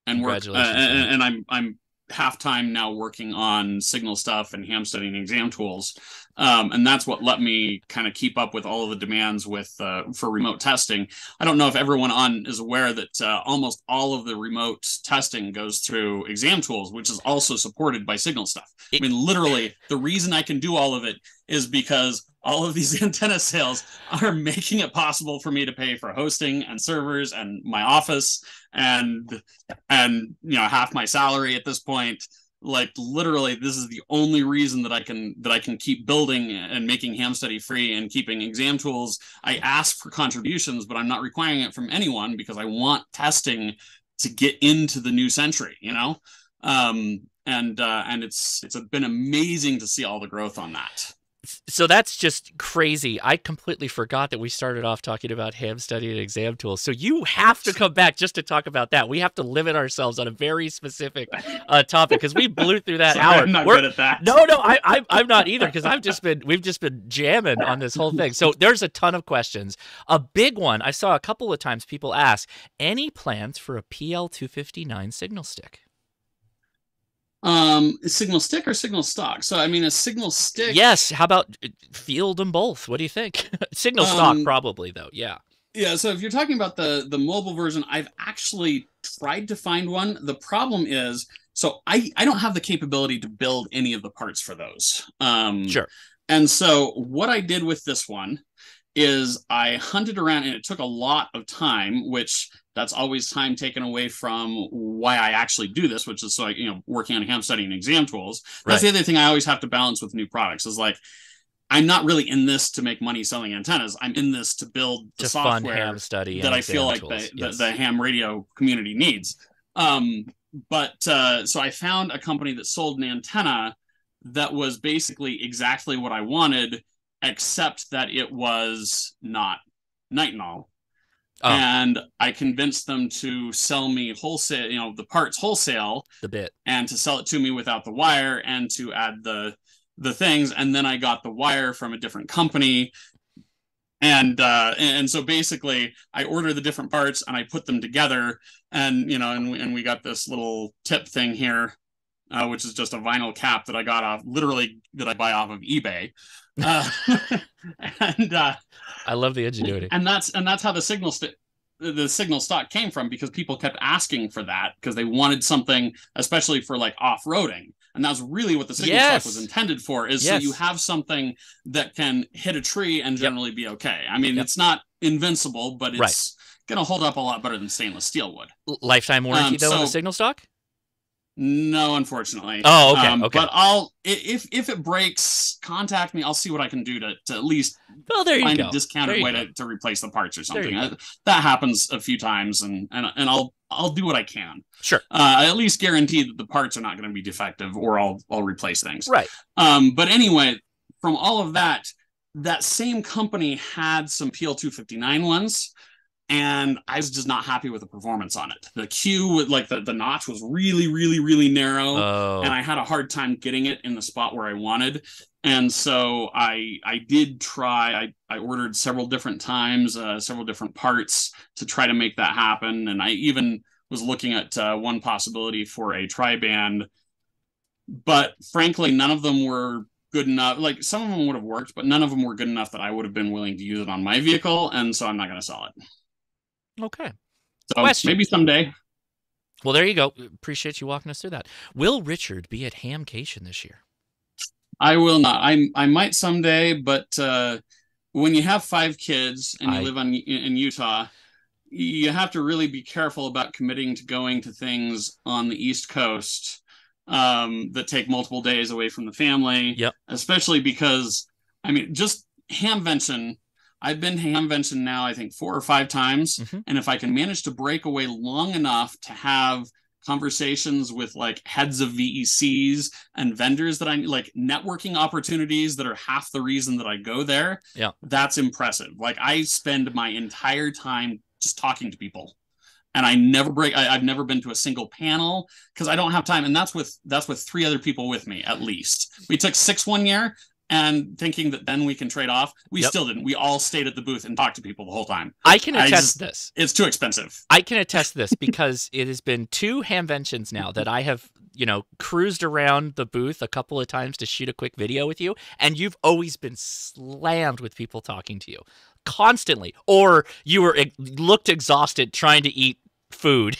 and work. Uh, and, and, I'm I'm half time now working on signal stuff and ham studying exam tools, um, and that's what let me kind of keep up with all of the demands with uh, for remote testing. I don't know if everyone on is aware that uh, almost all of the remote testing goes through exam tools, which is also supported by signal stuff. I mean, literally, the reason I can do all of it is because all of these antenna sales are making it possible for me to pay for hosting and servers and my office and and you know half my salary at this point. Like literally this is the only reason that i can that i can keep building and making ham study free and keeping exam tools. I ask for contributions but i'm not requiring it from anyone because i want testing to get into the new century you know? Um and uh and it's it's been amazing to see all the growth on that so that's just crazy. I completely forgot that we started off talking about ham study and exam tools. So you have to come back just to talk about that. We have to limit ourselves on a very specific uh, topic because we blew through that Sorry, hour. I'm not We're, good at that. No, no, I, I, I'm not either because I've just been we've just been jamming on this whole thing. So there's a ton of questions. A big one I saw a couple of times people ask: Any plans for a PL259 signal stick? Um signal stick or signal stock? So i mean a signal stick yes how about uh, field them both? What do you think? Signal stock um, probably though yeah. yeah so if you're talking about the the mobile version i've actually tried to find one. The problem is so i i don't have the capability to build any of the parts for those. Um sure. and so what i did with this one is i hunted around and it took a lot of time which that's always time taken away from why I actually do this, which is so like, you know, working on ham studying exam tools. That's right. the other thing I always have to balance with new products is like, I'm not really in this to make money selling antennas. I'm in this to build the Just software ham study that I feel like the, yes. the, the, ham radio community needs. Um, but uh, so I found a company that sold an antenna that was basically exactly what I wanted, except that it was not nitinol Oh. And I convinced them to sell me wholesale, you know, the parts wholesale, the bit, and to sell it to me without the wire and to add the the things. And then I got the wire from a different company. And uh, and so basically, I order the different parts and I put them together, and you know, and we, and we got this little tip thing here, uh, which is just a vinyl cap that I got off, literally that I buy off of eBay. Uh, and uh, I love the ingenuity. And that's and that's how the signal st- the signal stock came from because people kept asking for that because they wanted something, especially for like off roading. And that's really what the signal yes. stock was intended for. Is yes. so you have something that can hit a tree and generally yep. be okay. I mean, yep. it's not invincible, but it's right. going to hold up a lot better than stainless steel would. Lifetime warranty um, though so, on the signal stock. No, unfortunately. Oh, okay. Um, okay. But I'll if if it breaks, contact me. I'll see what I can do to, to at least well, there you find go. a discounted way to, to replace the parts or something. Uh, that happens a few times, and and and I'll I'll do what I can. Sure. Uh, I at least guarantee that the parts are not going to be defective, or I'll I'll replace things. Right. Um. But anyway, from all of that, that same company had some PL two fifty nine ones and I was just not happy with the performance on it. The Q, like the, the notch was really, really, really narrow, oh. and I had a hard time getting it in the spot where I wanted. And so I I did try. I I ordered several different times, uh, several different parts to try to make that happen. And I even was looking at uh, one possibility for a tri-band, but frankly, none of them were good enough. Like some of them would have worked, but none of them were good enough that I would have been willing to use it on my vehicle. And so I'm not going to sell it. Okay. So Question. maybe someday. Well, there you go. Appreciate you walking us through that. Will Richard be at Hamcation this year? I will not. I I might someday, but uh, when you have five kids and you I- live on in Utah, you have to really be careful about committing to going to things on the East Coast um, that take multiple days away from the family. Yep. Especially because I mean, just Hamvention. I've been to Hamvention now, I think four or five times, Mhm. and if I can manage to break away long enough to have conversations with like heads of VECs and vendors that I like networking opportunities that are half the reason that I go there. Yeah. That's impressive. Like I spend my entire time just talking to people. And I never break I, I've never been to a single panel because I don't have time. And that's with that's with three other people with me at least. We took six one year and thinking that then we can trade off. We Yep. still didn't. We all stayed at the booth and talked to people the whole time. I can I attest just- this. It's too expensive. I can attest this because it has been two hamventions now that I have, you know, cruised around the booth a couple of times to shoot a quick video with you, and you've always been slammed with people talking to you constantly, or you were looked exhausted trying to eat food,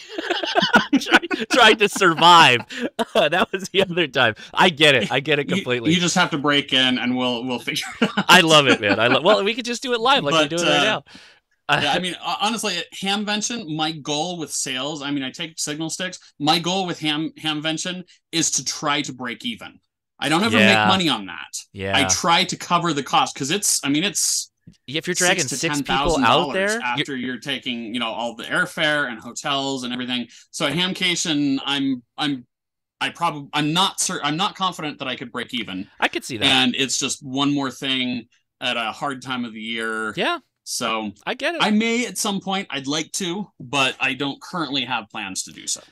trying, trying to survive. that was the other time. I get it. I get it completely. You, just have to break in and we'll we'll figure it out. I love it, man. I love. Well, we could just do it live like we're But, doing right uh, now. Uh, yeah, I mean, honestly, at Hamvention, my goal with sales, I mean, I take signal sticks. My goal with Ham Hamvention is to try to break even. I don't ever Yeah. make money on that. yeah. I try to cover the cost because it's, I mean, it's if you're dragging to six people out there, after you're taking, you know, all the airfare and hotels and everything. So at Hamcation, I'm, I'm, I probably, I'm not certain, I'm not confident that I could break even. I could see that. And it's just one more thing at a hard time of the year. yeah, So I get it. I may at some point. I'd like to, but I don't currently have plans to do so.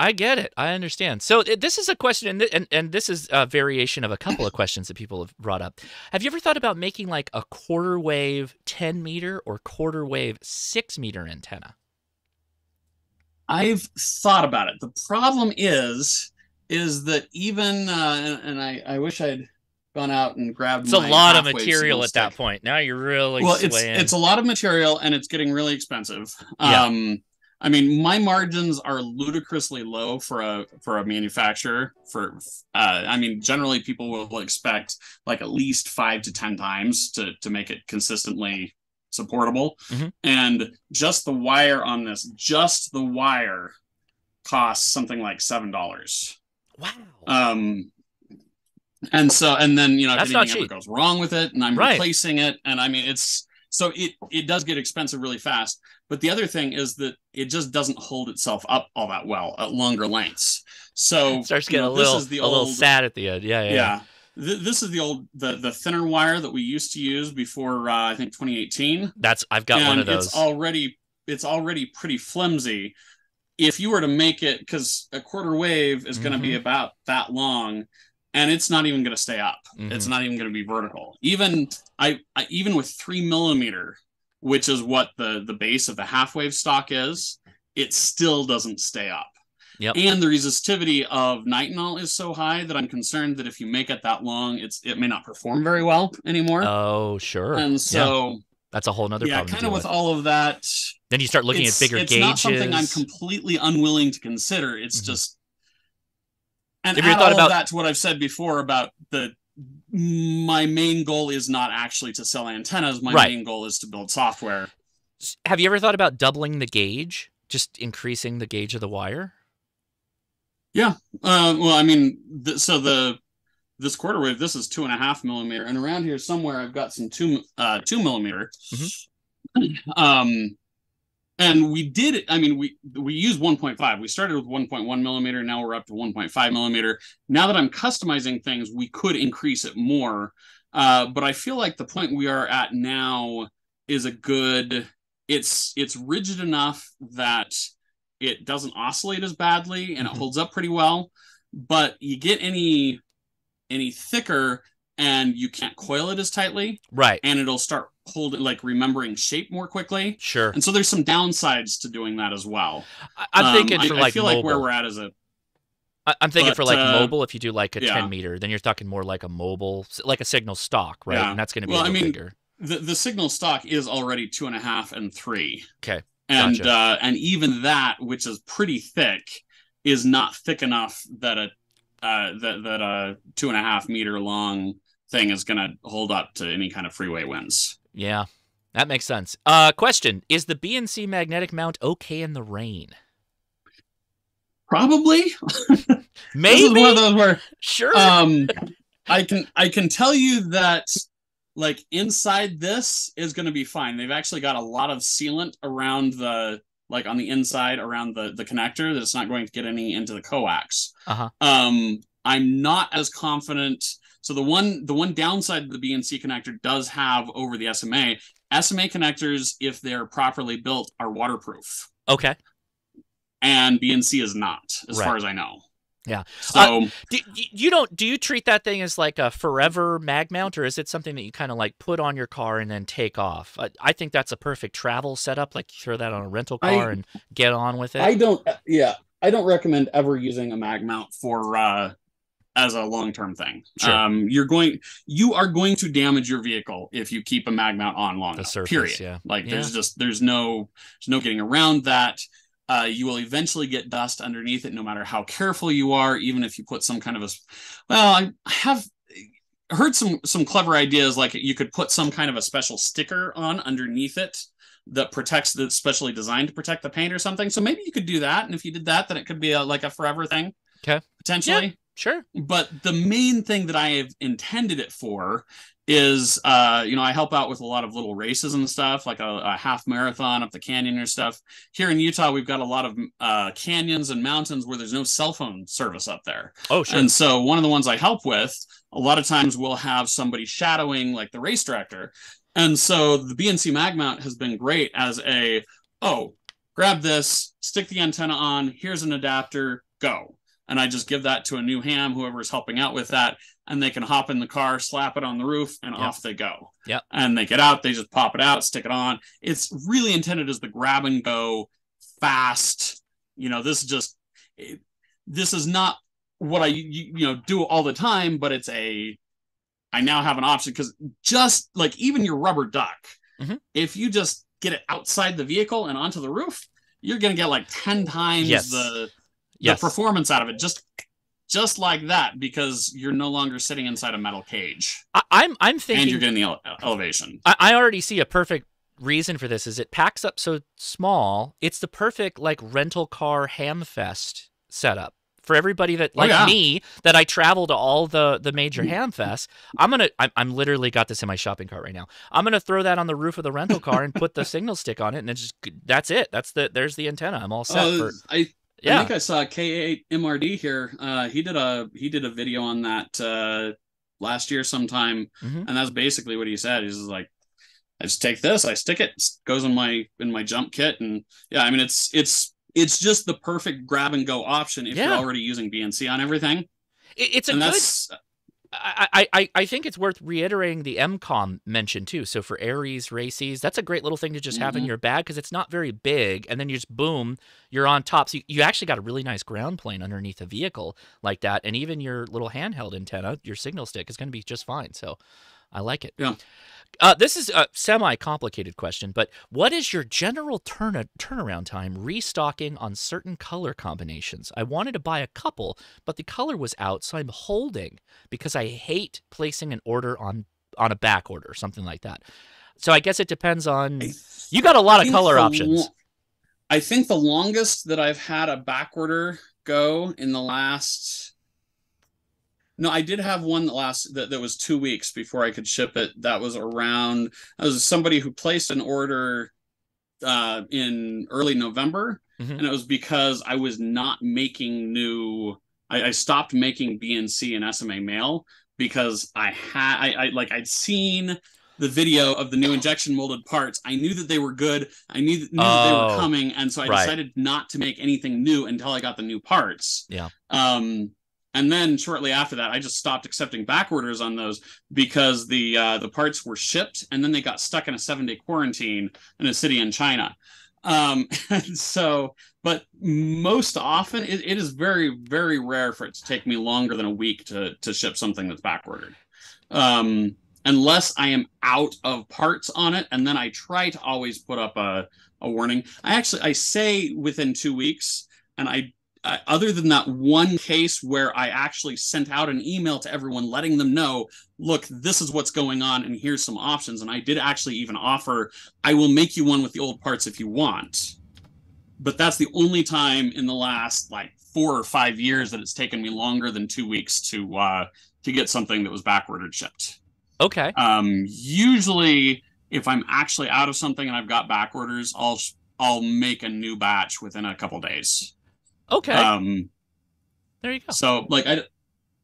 I get it. I understand. So this is a question, and, th- and and this is a variation of a couple of questions that people have brought up. Have you ever thought about making like a quarter wave ten meter or quarter wave six meter antenna? I've thought about it. The problem is, is that even uh, and I, I wish I'd gone out and grabbed. It's a lot of material at that point. Now you're really Well, it's it's a lot of material and it's getting really expensive. Yeah. Um, I mean, my margins are ludicrously low for a for a manufacturer. For uh, I mean, generally people will expect like at least five to ten times to to make it consistently supportable. Mhm. And just the wire on this, just the wire, costs something like seven dollars. wow. Um, and so, and then you know, if That's not anything ever goes wrong with it, and I'm Right. replacing it, and I mean, it's so it it does get expensive really fast. But the other thing is that it just doesn't hold itself up all that well at longer lengths. So It starts you getting know, a this little is the a little sad at the end. Yeah, yeah. Yeah. Th- this is the old the the thinner wire that we used to use before uh, I think 2018 That's I've got and one of those. it's already it's already pretty flimsy. If you were to make it, because a quarter wave is going to be about that long, and it's not even going to stay up. It's Mhm. not even going to be vertical. Even I, I even with three millimeter, which is what the the base of the half wave stock is, it still doesn't stay up. Yep. And the resistivity of nitinol is so high that I'm concerned that if you make it that long, it's it may not perform very well anymore. oh, sure. and yeah, so that's a whole nother yeah, kind of with all of that, Then you start looking it's, at bigger it's gauges. not something I'm completely unwilling to consider. It's Mhm. just and Have you add thought all about- of that to what I've said before about the my main goal is not actually to sell antennas. My Right. main goal is to build software. Have you ever thought about doubling the gauge? Just increasing the gauge of the wire? Yeah. Uh, well, I mean, th- so the this quarter wave, this is two and a half millimeter, and around here somewhere I've got some two uh two millimeter. Um, and we did it. I mean, we we used 1.5. We started with 1.1 millimeter. Now we're up to 1.5 millimeter. Now that I'm customizing things, we could increase it more. Uh, but I feel like the point we are at now is a good. It's it's rigid enough that it doesn't oscillate as badly and Mhm. it holds up pretty well. But you get any any thicker and you can't coil it as tightly, Right. and it'll start holding like remembering shape more quickly. Sure. And so there's some downsides to doing that as well. I- I'm Um, thinking I- for I, like feel mobile. like where we're at is a I- I'm thinking for like uh, mobile. If you do like a yeah. 10 meter, then you're talking more like a mobile, like a signal stock, right? Yeah. And that's going to be Well, I mean, bigger. the the signal stock is already two and a half and three. Okay. And Gotcha. uh, and even that, which is pretty thick, is not thick enough that a uh, that that a two and a half meter long thing is going to hold up to any kind of freeway winds. Yeah, that makes sense. Uh, question: Is the BNC magnetic mount okay in the rain? Probably. Maybe. this is one of those where sure. um, I can I can tell you that like inside this is going to be fine. They've actually got a lot of sealant around the like on the inside around the the connector that it's not going to get any into the coax. Uh-huh. Um, I'm not as confident. So the one the one downside the BNC connector does have over the SMA. SMA connectors, if they're properly built, are waterproof, okay. and BNC is not, as Right. far as I know. Yeah. So Do, you don't do you treat that thing as like a forever mag mount or is it something that you kind of like put on your car and then take off? I, I think that's a perfect travel setup. Like you throw that on a rental I- car and get on with it. I don't. Yeah, I don't recommend ever using a mag mount for uh, as a long term thing. Sure. Um, you're going, you are going to damage your vehicle if you keep a mag mount on long the enough. surface, period. yeah. Like Yeah. there's just there's no there's no getting around that. Uh, you will eventually get dust underneath it, no matter how careful you are. Even if you put some kind of a, well, I have heard some some clever ideas like you could put some kind of a special sticker on underneath it that protects that's specially designed to protect the paint or something. So maybe you could do that, and if you did that, then it could be a, like a forever thing. 'Kay. potentially. Sure. But the main thing that I have intended it for is, uh, you know, I help out with a lot of little races and stuff, like a, a half marathon up the canyon or stuff. Here in Utah, we've got a lot of uh, canyons and mountains where there's no cell phone service up there. Oh, sure. And so one of the ones I help with, a lot of times we'll have somebody shadowing like the race director. And so the BNC mag mount has been great as a, oh, grab this, stick the antenna on, here's an adapter, go. And I just give that to a new ham, whoever's helping out with that, and they can hop in the car, slap it on the roof, and Yep. off they go. Yep. And they get out, they just pop it out, stick it on. It's really intended as the grab and go, fast. You know, this is just, it, this is not what I you, you know do all the time, but it's a I now have an option because just like even your rubber duck, Mhm. if you just get it outside the vehicle and onto the roof, you're gonna get like ten times Yes. the yes. the performance out of it just just like that because you're no longer sitting inside a metal cage I, I'm I'm thinking, and you're getting the ele- elevation. I, I already see a perfect reason for this is it packs up so small. It's the perfect like rental car ham fest setup for everybody that Oh, like yeah. me that I travel to all the the major Mm-hmm. ham fests. I'm gonna I'm, I'm literally got this in my shopping cart right now. I'm gonna throw that on the roof of the rental car and put the signal stick on it, and it's just that's it. That's the there's the antenna. I'm all set Oh, for I I think I saw K8 MRD here. Uh, he did a he did a video on that uh, last year sometime, Mhm. and that's basically what he said. He's like, I just take this, I stick it, goes in my in my jump kit, and yeah, I mean it's it's it's just the perfect grab and go option if Yeah. you're already using BNC on everything, It- it's a and good that's I, I, I- think it's worth reiterating the EmComm mention too. So for ARES races, that's a great little thing to just have in Mhm. your bag because it's not very big, and then you just boom, you're on top. So you, you actually got a really nice ground plane underneath a vehicle like that, and even your little handheld antenna, your signal stick, is going to be just fine. So I like it. Yeah. Uh, this is a semi-complicated question, but what is your general turn turnaround time restocking on certain color combinations? I wanted to buy a couple, but the color was out, so I'm holding because I hate placing an order on on a back order or something like that. So I guess it depends on. I You got a lot of color options. lo- I think the longest that I've had a back order go in the last. No, I did have one that last that, that was two weeks before I could ship it. That was around. That was somebody who placed an order uh, in early November, Mhm. and it was because I was not making new. I, I stopped making BNC and SMA male because I had I, I like I'd seen the video of the new injection molded parts. I knew that they were good. I knew, knew that they Oh, were coming, and so I right. decided not to make anything new until I got the new parts. Yeah. Um, and then shortly after that, I just stopped accepting back orders on those because the uh, the parts were shipped, and then they got stuck in a seven day quarantine in a city in China. Um, and so, but most often, it, it is very very rare for it to take me longer than a week to to ship something that's back ordered. Um, unless I am out of parts on it, and then I try to always put up a, a warning. I actually I say within two weeks, and I uh, other than that one case where I actually sent out an email to everyone letting them know, look, this is what's going on, and here's some options. And I did actually even offer, I will make you one with the old parts if you want. But that's the only time in the last like four or five years that it's taken me longer than two weeks to uh, to get something that was back ordered shipped. Okay. Um, usually, if I'm actually out of something and I've got back orders, I'll I'll make a new batch within a couple days. Okay. Um, there you go. so like I,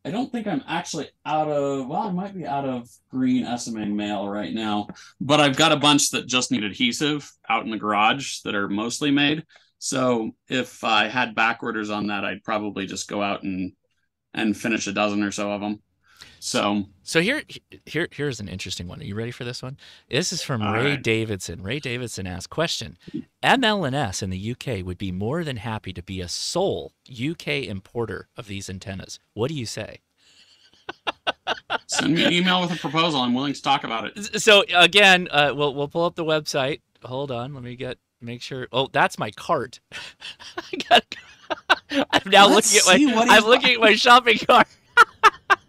I don't think I'm actually out of. Well, I might be out of green SMA male right now, but I've got a bunch that just need adhesive out in the garage that are mostly made. So if I had back orders on that, I'd probably just go out and and finish a dozen or so of them. So So here, here, here's an interesting one. Are you ready for this one? This is from Ray right. Davidson. Ray Davidson asked, "Question: ML&S in the UK would be more than happy to be a sole UK importer of these antennas. What do you say?" send me an email with a proposal. I'm willing to talk about it. So again, uh, we'll we'll pull up the website. Hold on, let me get make sure. Oh, that's my cart. I got. I'm now Let's looking at my. I'm looking at my shopping cart.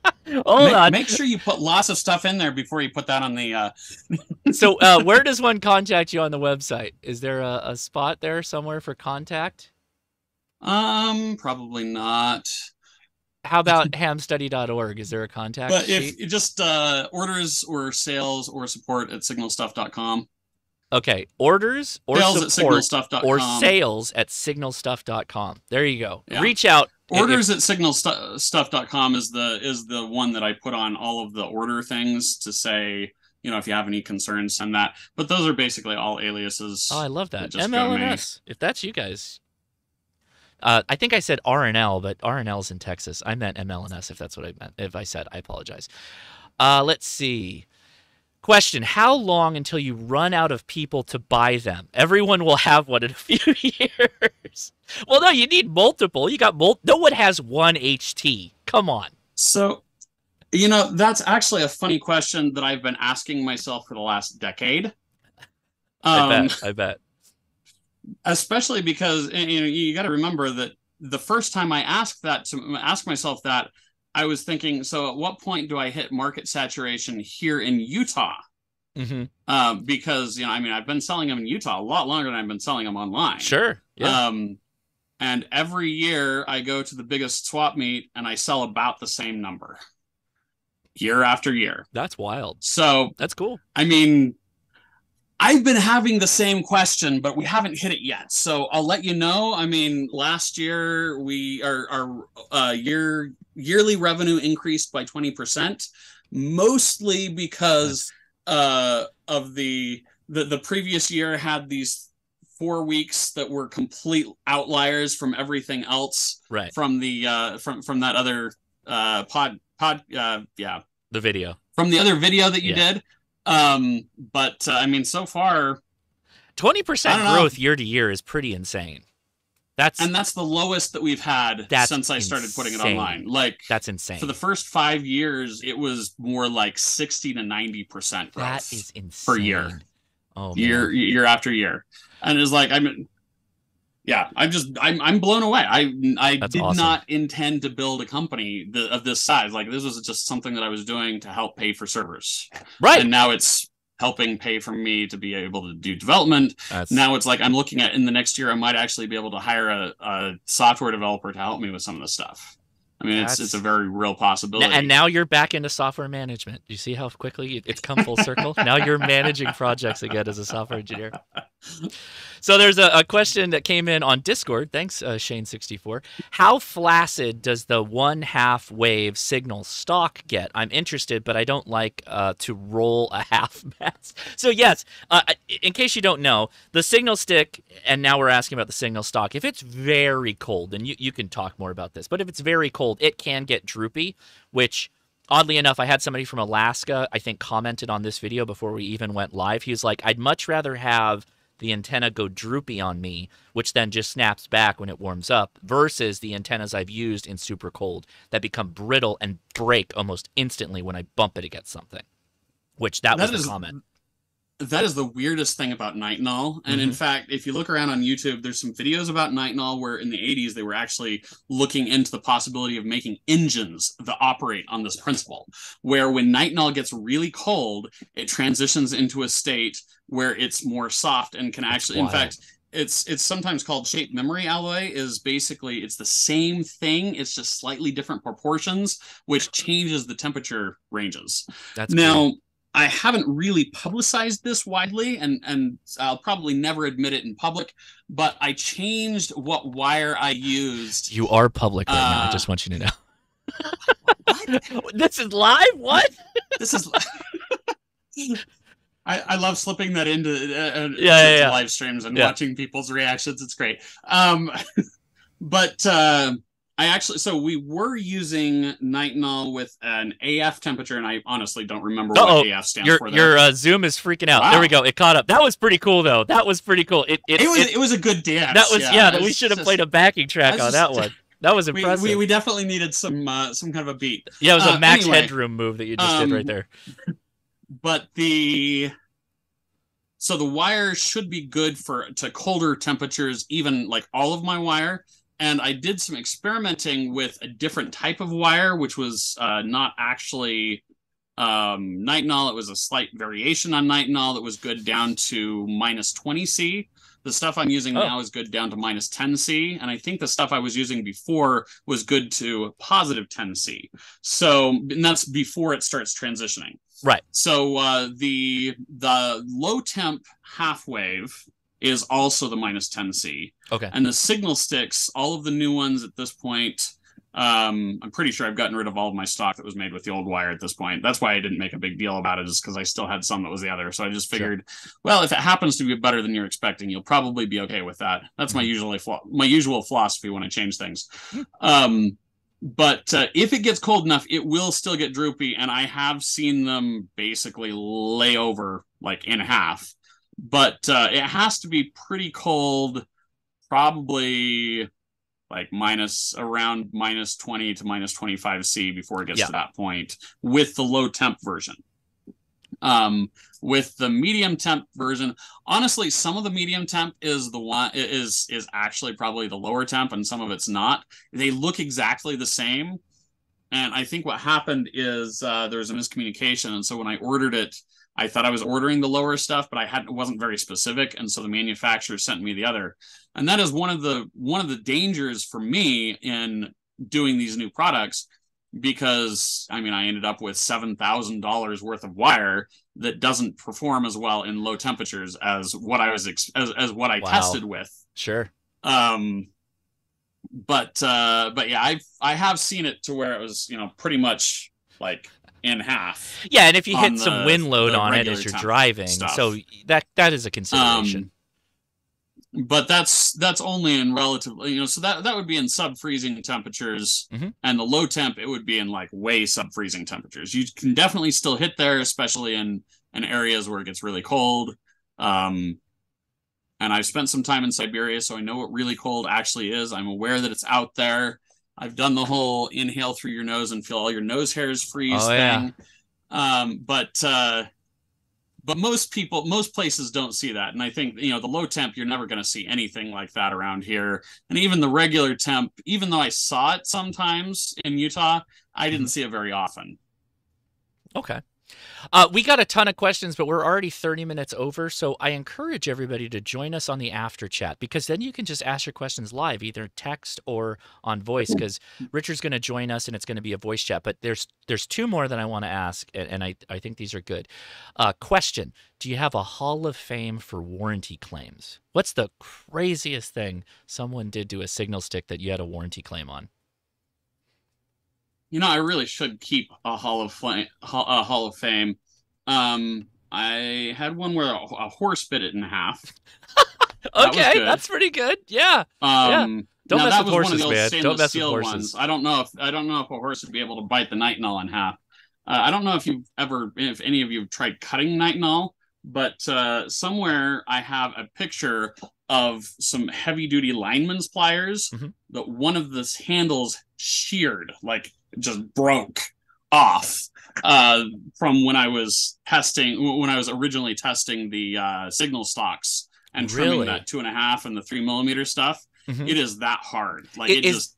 Hold make, on. make sure you put lots of stuff in there before you put that on the. Uh, so uh, where does one contact you on the website? Is there a, a spot there somewhere for contact? um, probably not. How about hamstudy.org? Is there a contact But sheet? if you just uh, orders or sales or support at signalstuff.com, okay, orders or sales at support signalstuff.com, or sales at signalstuff.com. There you go. Yeah. Reach out. If- orders at signalstuff.com is the is the one that I put on all of the order things to say, you know, if you have any concerns, send that. But those are basically all aliases. Oh, I love that. Just go. ML&S. If that's you guys. Uh, I think I said RNL, but RNL's in Texas. I meant ML&S if that's what I meant. If I said, I apologize. Uh, let's see. Question How long until you run out of people to buy them? Everyone will have one in a few years. Well, no, you need multiple. You got mul- No one has one HT. Come on. So, you know, that's actually a funny question that I've been asking myself for the last decade. I Um, bet. I bet. especially because you know you got to remember that the first time I asked that to ask myself that I was thinking so at what point do I hit market saturation here in Utah hmm uh, because you know I mean I've been selling them in Utah a lot longer than I've been selling them online Sure. Yeah. um and every year I go to the biggest swap meet and I sell about the same number year after year That's wild. so That's cool. I mean, I've been having the same question, but we haven't hit it yet. So I'll let you know. I mean, last year we our our uh, year yearly revenue increased by twenty percent, mostly because uh, of the the the previous year had these four weeks that were complete outliers from everything else Right. from the uh, from from that other uh, pod pod uh, yeah The video. from the other video that you Yeah. did. Um, but uh, I mean, so far, 20% growth year to year is pretty insane. That's and that's the lowest that we've had since I started putting it online. Like that's insane. for the first five years, it was more like sixty to ninety percent growth that is insane. per year, Oh, year man. year after year, and it's like I'm. Yeah, I'm just I'm I'm blown away. I I That's did awesome. not intend to build a company th- of this size. Like this was just something that I was doing to help pay for servers, right. and now it's helping pay for me to be able to do development That's, now it's like I'm looking at in the next year I might actually be able to hire a, a software developer to help me with some of the stuff. I mean, it's it's a very real possibility. and now you're back into software management. Do you see how quickly it's come full circle? now you're managing projects again as a software engineer. So there's a, a question that came in on Discord. Thanks, uh, Shane64. How flaccid does the one half wave signal stock get? I'm interested, but I don't like uh, to roll a half mass. So yes, uh, in case you don't know, the signal stick, and now we're asking about the signal stock. If it's very cold, and you, you can talk more about this, but if it's very cold, it can get droopy, which oddly enough, I had somebody from Alaska, I think, commented on this video before we even went live. He was like, I'd much rather have the antenna go droopy on me, which then just snaps back when it warms up, versus the antennas I've used in super cold that become brittle and break almost instantly when I bump it against something. Which that, was That the is- comment. That is the weirdest thing about nitinol and in Mhm. fact if you look around on youtube there's some videos about nitinol where in the 80s they were actually looking into the possibility of making engines that operate on this principle where when nitinol gets really cold it transitions into a state where it's more soft and can That's actually in fact it's it's sometimes called shape memory alloy is basically it's the same thing it's just slightly different proportions which changes the temperature ranges That's now, cool. I haven't really publicized this widely, and and I'll probably never admit it in public. But I changed what wire I used. you are public right now. I Uh, just want you to know. What? this is live. What? This is. I, I love slipping that into, uh, Yeah, yeah, yeah. live streams and watching people's reactions. It's great. Um, but uh, I actually so we were using nitinol with an AF temperature, and I honestly don't remember Uh-oh. what AF stands Your for. there. your uh, Zoom is freaking out. There we go. It caught up. That was pretty cool though. That was pretty cool. It it, it was it- it was a good dance. that was yeah. that we should have played a backing track on was that one. That was impressive. we, we definitely needed some uh, some kind of a beat. yeah, it was a uh, max anyway, headroom move that you just did um, right there. But the so the wire should be good for to colder temperatures, even like all of my wire. And I did some experimenting with a different type of wire, which was uh, not actually um, nitinol. It was a slight variation on nitinol that was good down to minus 20 C. The stuff I'm using Oh. now is good down to minus 10 C. And I think the stuff I was using before was good to positive 10 C. So, and that's before it starts transitioning. Right. So uh, the the low temp half wave is also the minus 10 C. Okay. And the signal sticks, all of the new ones at this point, um, I'm pretty sure I've gotten rid of all of my stock that was made with the old wire at this point. That's why I didn't make a big deal about it, is because I still had some that was the other. So I just Sure. figured, well, if it happens to be better than you're expecting, you'll probably be okay with that. That's my Mhm. usually my usual philosophy when I change things. Hmm. Um, but uh, if it gets cold enough, it will still get droopy, and I have seen them basically lay over like in half. But uh, it has to be pretty cold, probably like minus around minus 20 to minus 25 C before it gets Yeah. to that point with the low temp version. Um, with the medium temp version, honestly, some of the medium temp is the one is is actually probably the lower temp, and some of it's not. They look exactly the same, and I think what happened is uh, there was a miscommunication, and so when I ordered it, I thought I was ordering the lower stuff, but I hadn't wasn't very specific, and so the manufacturer sent me the other, and that is one of the one of the dangers for me in doing these new products because I mean I ended up with seven thousand dollars worth of wire that doesn't perform as well in low temperatures as what I was ex- as, as what I Wow. tested with. Sure. Um, but uh, but yeah, I I have seen it to where it was you know pretty much like in half. Yeah, and if you hit some the- wind load on it as you're driving, stuff. so that that is a consideration. Um, but that's that's only in relatively you know so that that would be in sub freezing temperatures Mhm. and the low temp it would be in like way sub freezing temperatures you can definitely still hit there especially in in areas where it gets really cold um and i've spent some time in siberia so i know what really cold actually is i'm aware that it's out there i've done the whole inhale through your nose and feel all your nose hairs freeze Oh, yeah. thing. Um but uh but most people most places don't see that. And i think you know the low temp you're never going to see anything like that around here. And even the regular temp even though i saw it sometimes in utah i didn't see it very often. Okay. Uh, we got a ton of questions, but we're already 30 minutes over. So I encourage everybody to join us on the after chat because then you can just ask your questions live, either text or on voice. Because Richard's going to join us and it's going to be a voice chat. But there's there's two more that I want to ask, and, and I, I think these are good. Uh, question Do you have a Hall of Fame for warranty claims? What's the craziest thing someone did to a signal stick that you had a warranty claim on? You know i really should keep a hall of flame a hall of fame um i had one where a, a horse bit it in half Okay, good. that's pretty good. Yeah. um Don't now, mess that with horses, of the old man. Don't mess with horses. ones. I don't know if I don't know if a horse would be able to bite the nitinol in half. Uh, I don't know if you've ever, if any of you have tried cutting nitinol, but uh, somewhere I have a picture of some heavy duty lineman's pliers Mhm. that one of the handles sheared, like just broke off uh, from when I was testing when I was originally testing the uh, signal sticks and trimming Really? that two and a half and the three millimeter stuff. Mhm. It is that hard. Like It it, is- just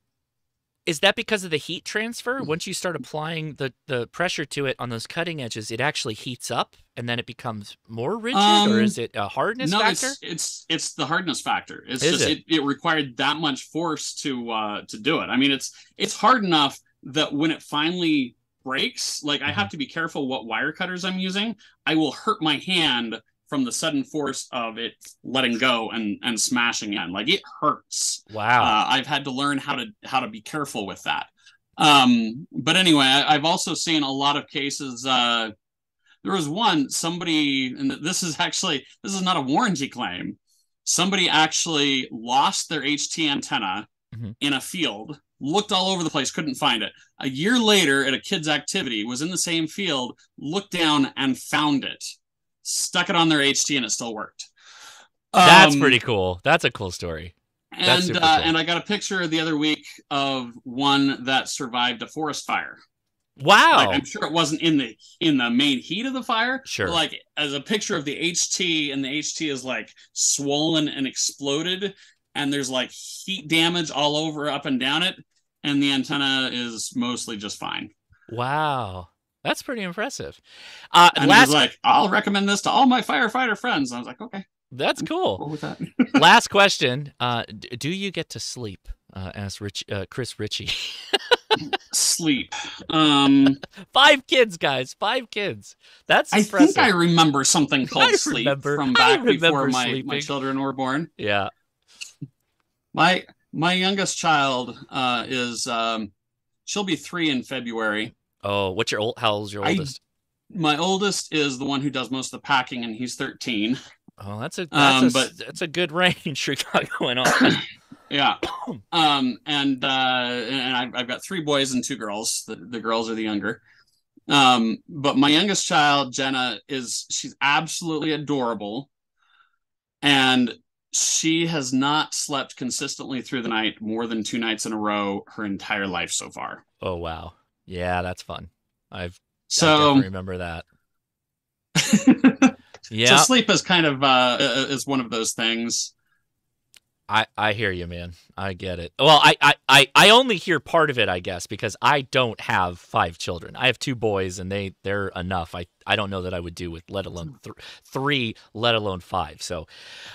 Is that because of the heat transfer? Mm. Once you start applying the, the pressure to it on those cutting edges, it actually heats up and then it becomes more rigid, or Um, is it a hardness no, factor? it's it's it's the hardness factor. It's Is just it? it? It, required that much force to uh to do it. I mean, it's it's hard enough that when it finally breaks, like I Mm-hmm. have to be careful what wire cutters I'm using. I will hurt my hand from the sudden force of it letting go and and smashing in. Like it hurts. Wow. Uh, I've had to learn how to how to be careful with that. Um, but anyway, I, I've also seen a lot of cases. Uh, there was one somebody, and this is actually this is not a warranty claim. Somebody actually lost their HT antenna Mhm. in a field, looked all over the place, couldn't find it. A year later, at a kid's activity, was in the same field, looked down and found it, stuck it on their HT, and it still worked. That's Um, pretty cool. That's a cool story. That's and uh, cool. and I got a picture the other week of one that survived a forest fire. Wow. Like I'm sure it wasn't in the in the main heat of the fire. Sure. like as a picture of the HT, and the HT is like swollen and exploded, and there's like heat damage all over up and down it, and the antenna is mostly just fine. wow. That's pretty impressive. Uh, And last, like, I'll recommend this to all my firefighter friends. I was like, okay, that's cool. cool that. last question. Uh, do you get to sleep? Uh, asked Rich, uh, Chris Ritchie. Sleep. Um, Five kids, guys. Five kids. That's I impressive. think I remember something called I sleep from back before remember my, my children were born. Yeah. My my youngest child uh, is um, she'll be three in February. Oh, what's your old? How old's your I- oldest? My oldest is the one who does most of the packing, and he's thirteen. Oh, that's a that's, Um, a, but- that's a good range we got going on. Yeah, um, and uh, and I've, I've got three boys and two girls. The, the girls are the younger. Um, but my youngest child, Jenna, is she's absolutely adorable, and she has not slept consistently through the night more than two nights in a row her entire life so far. oh wow. Yeah, that's fun. I've So definitely remember that. Yeah. So sleep is kind of uh is one of those things. I, I hear you, man. I get it. Well, I, I, I, I only hear part of it, I guess, because I don't have five children. I have two boys, and they they're enough. I, I don't know that I would do with let alone th- three, let alone five. So,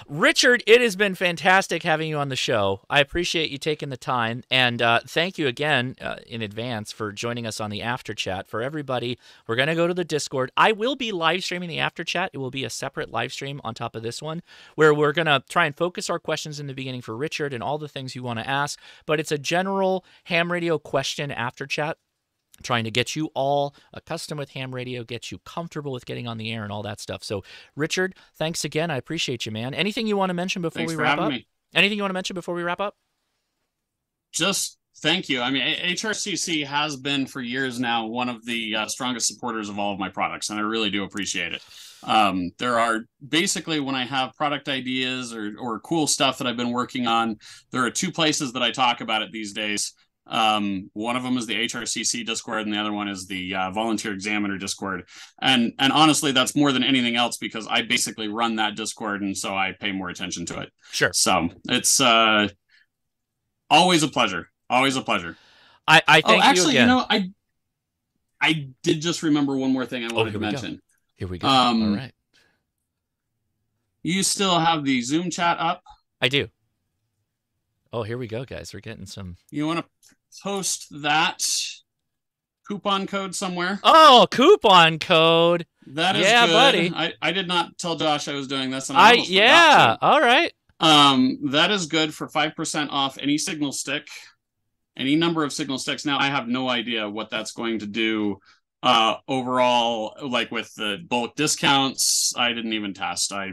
Richard, it has been fantastic having you on the show. I appreciate you taking the time, and uh, thank you again uh, in advance for joining us on the after chat. For everybody, we're gonna go to the Discord. I will be live streaming the after chat. It will be a separate live stream on top of this one where we're going to try and focus our questions in the beginning for Richard and all the things you want to ask. But it's a general ham radio question after chat, trying to get you all accustomed with ham radio, get you comfortable with getting on the air and all that stuff. So, Richard, thanks again. I appreciate you, man. Anything you want to mention before Thanks we wrap up? me. Anything you want to mention before we wrap up? Just thank you. I mean, HRCC has been for years now one of the uh, strongest supporters of all of my products, and I really do appreciate it. Um, there are basically when I have product ideas or or cool stuff that I've been working on, there are two places that I talk about it these days. Um, one of them is the HRCC Discord, and the other one is the uh, Volunteer Examiner Discord. And and honestly, that's more than anything else because I basically run that Discord, and so I pay more attention to it. Sure. So it's uh, always a pleasure. Always a pleasure. I, I thank oh, actually, you again. know, I I did just remember one more thing I wanted here to we go. mention. Here we go. um, all right. You still have the Zoom chat up. I do. Oh, here we go, guys. We're getting some. You want to post that coupon code somewhere? Oh, coupon code. That is yeah, good. buddy. I, I did not tell Josh I was doing this. And I, I yeah. All right. Um, that is good for five percent off any signal stick, any number of signal sticks. Now I have no idea what that's going to do uh overall like with the bulk discounts. I didn't even test. I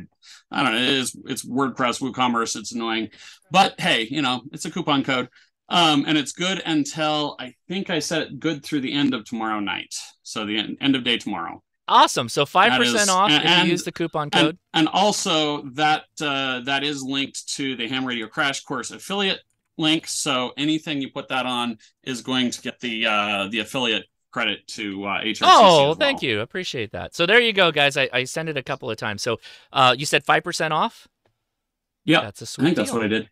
i don't know. It is it's wordpress woocommerce. It's annoying. But hey you know it's a coupon code. Um and it's good until i think i said it good through the end of tomorrow night. So the end, end of day tomorrow. Awesome. So 5% is- off if and- you use the coupon code. and, and also that uh, that is linked to the ham radio crash course affiliate link so anything you put that on is going to get the uh, the affiliate credit to uh, HRCC. Oh, as thank you. Appreciate that. So there you go, guys. I, I sent it a couple of times. So uh, you said 5% off? Yeah. That's a sweet I think that's deal. what I did.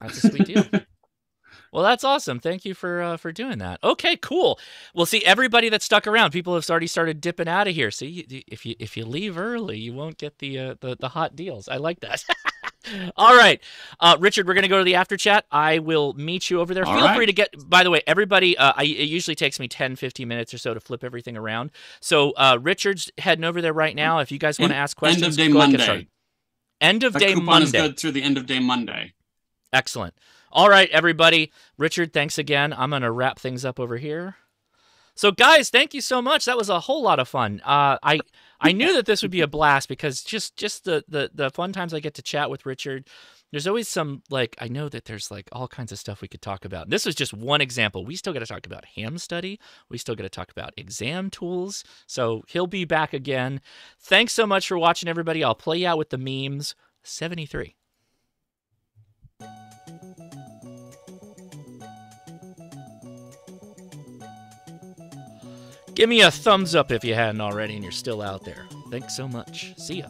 That's a sweet deal. well, that's awesome. Thank you for uh, for doing that. Okay, cool. Well, see everybody that stuck around. People have already started dipping out of here. See, if you if you leave early, you won't get the uh, the the hot deals. I like that. All right, uh, Richard, we're gonna go to the after chat. I will meet you over there. All Feel right. free to get. By the way, everybody, uh, I, it usually takes me 10, 15 minutes or so to flip everything around. So uh, Richard's heading over there right now. If you guys want to ask questions, End of day go ahead, get Monday. End of The day coupon is Monday. good through the end of day Monday. Excellent. All right, everybody. Richard, thanks again. I'm going to wrap things up over here. So, guys, thank you so much. That was a whole lot of fun. Uh, I I knew that this would be a blast because just just the, the the fun times I get to chat with Richard. There's always some like I know that there's like all kinds of stuff we could talk about. This was just one example. We still got to talk about HamStudy. We still got to talk about ExamTools. So he'll be back again. Thanks so much for watching, everybody. I'll play you out with the memes. 73. Give me a thumbs up if you hadn't already and you're still out there. Thanks so much. See ya.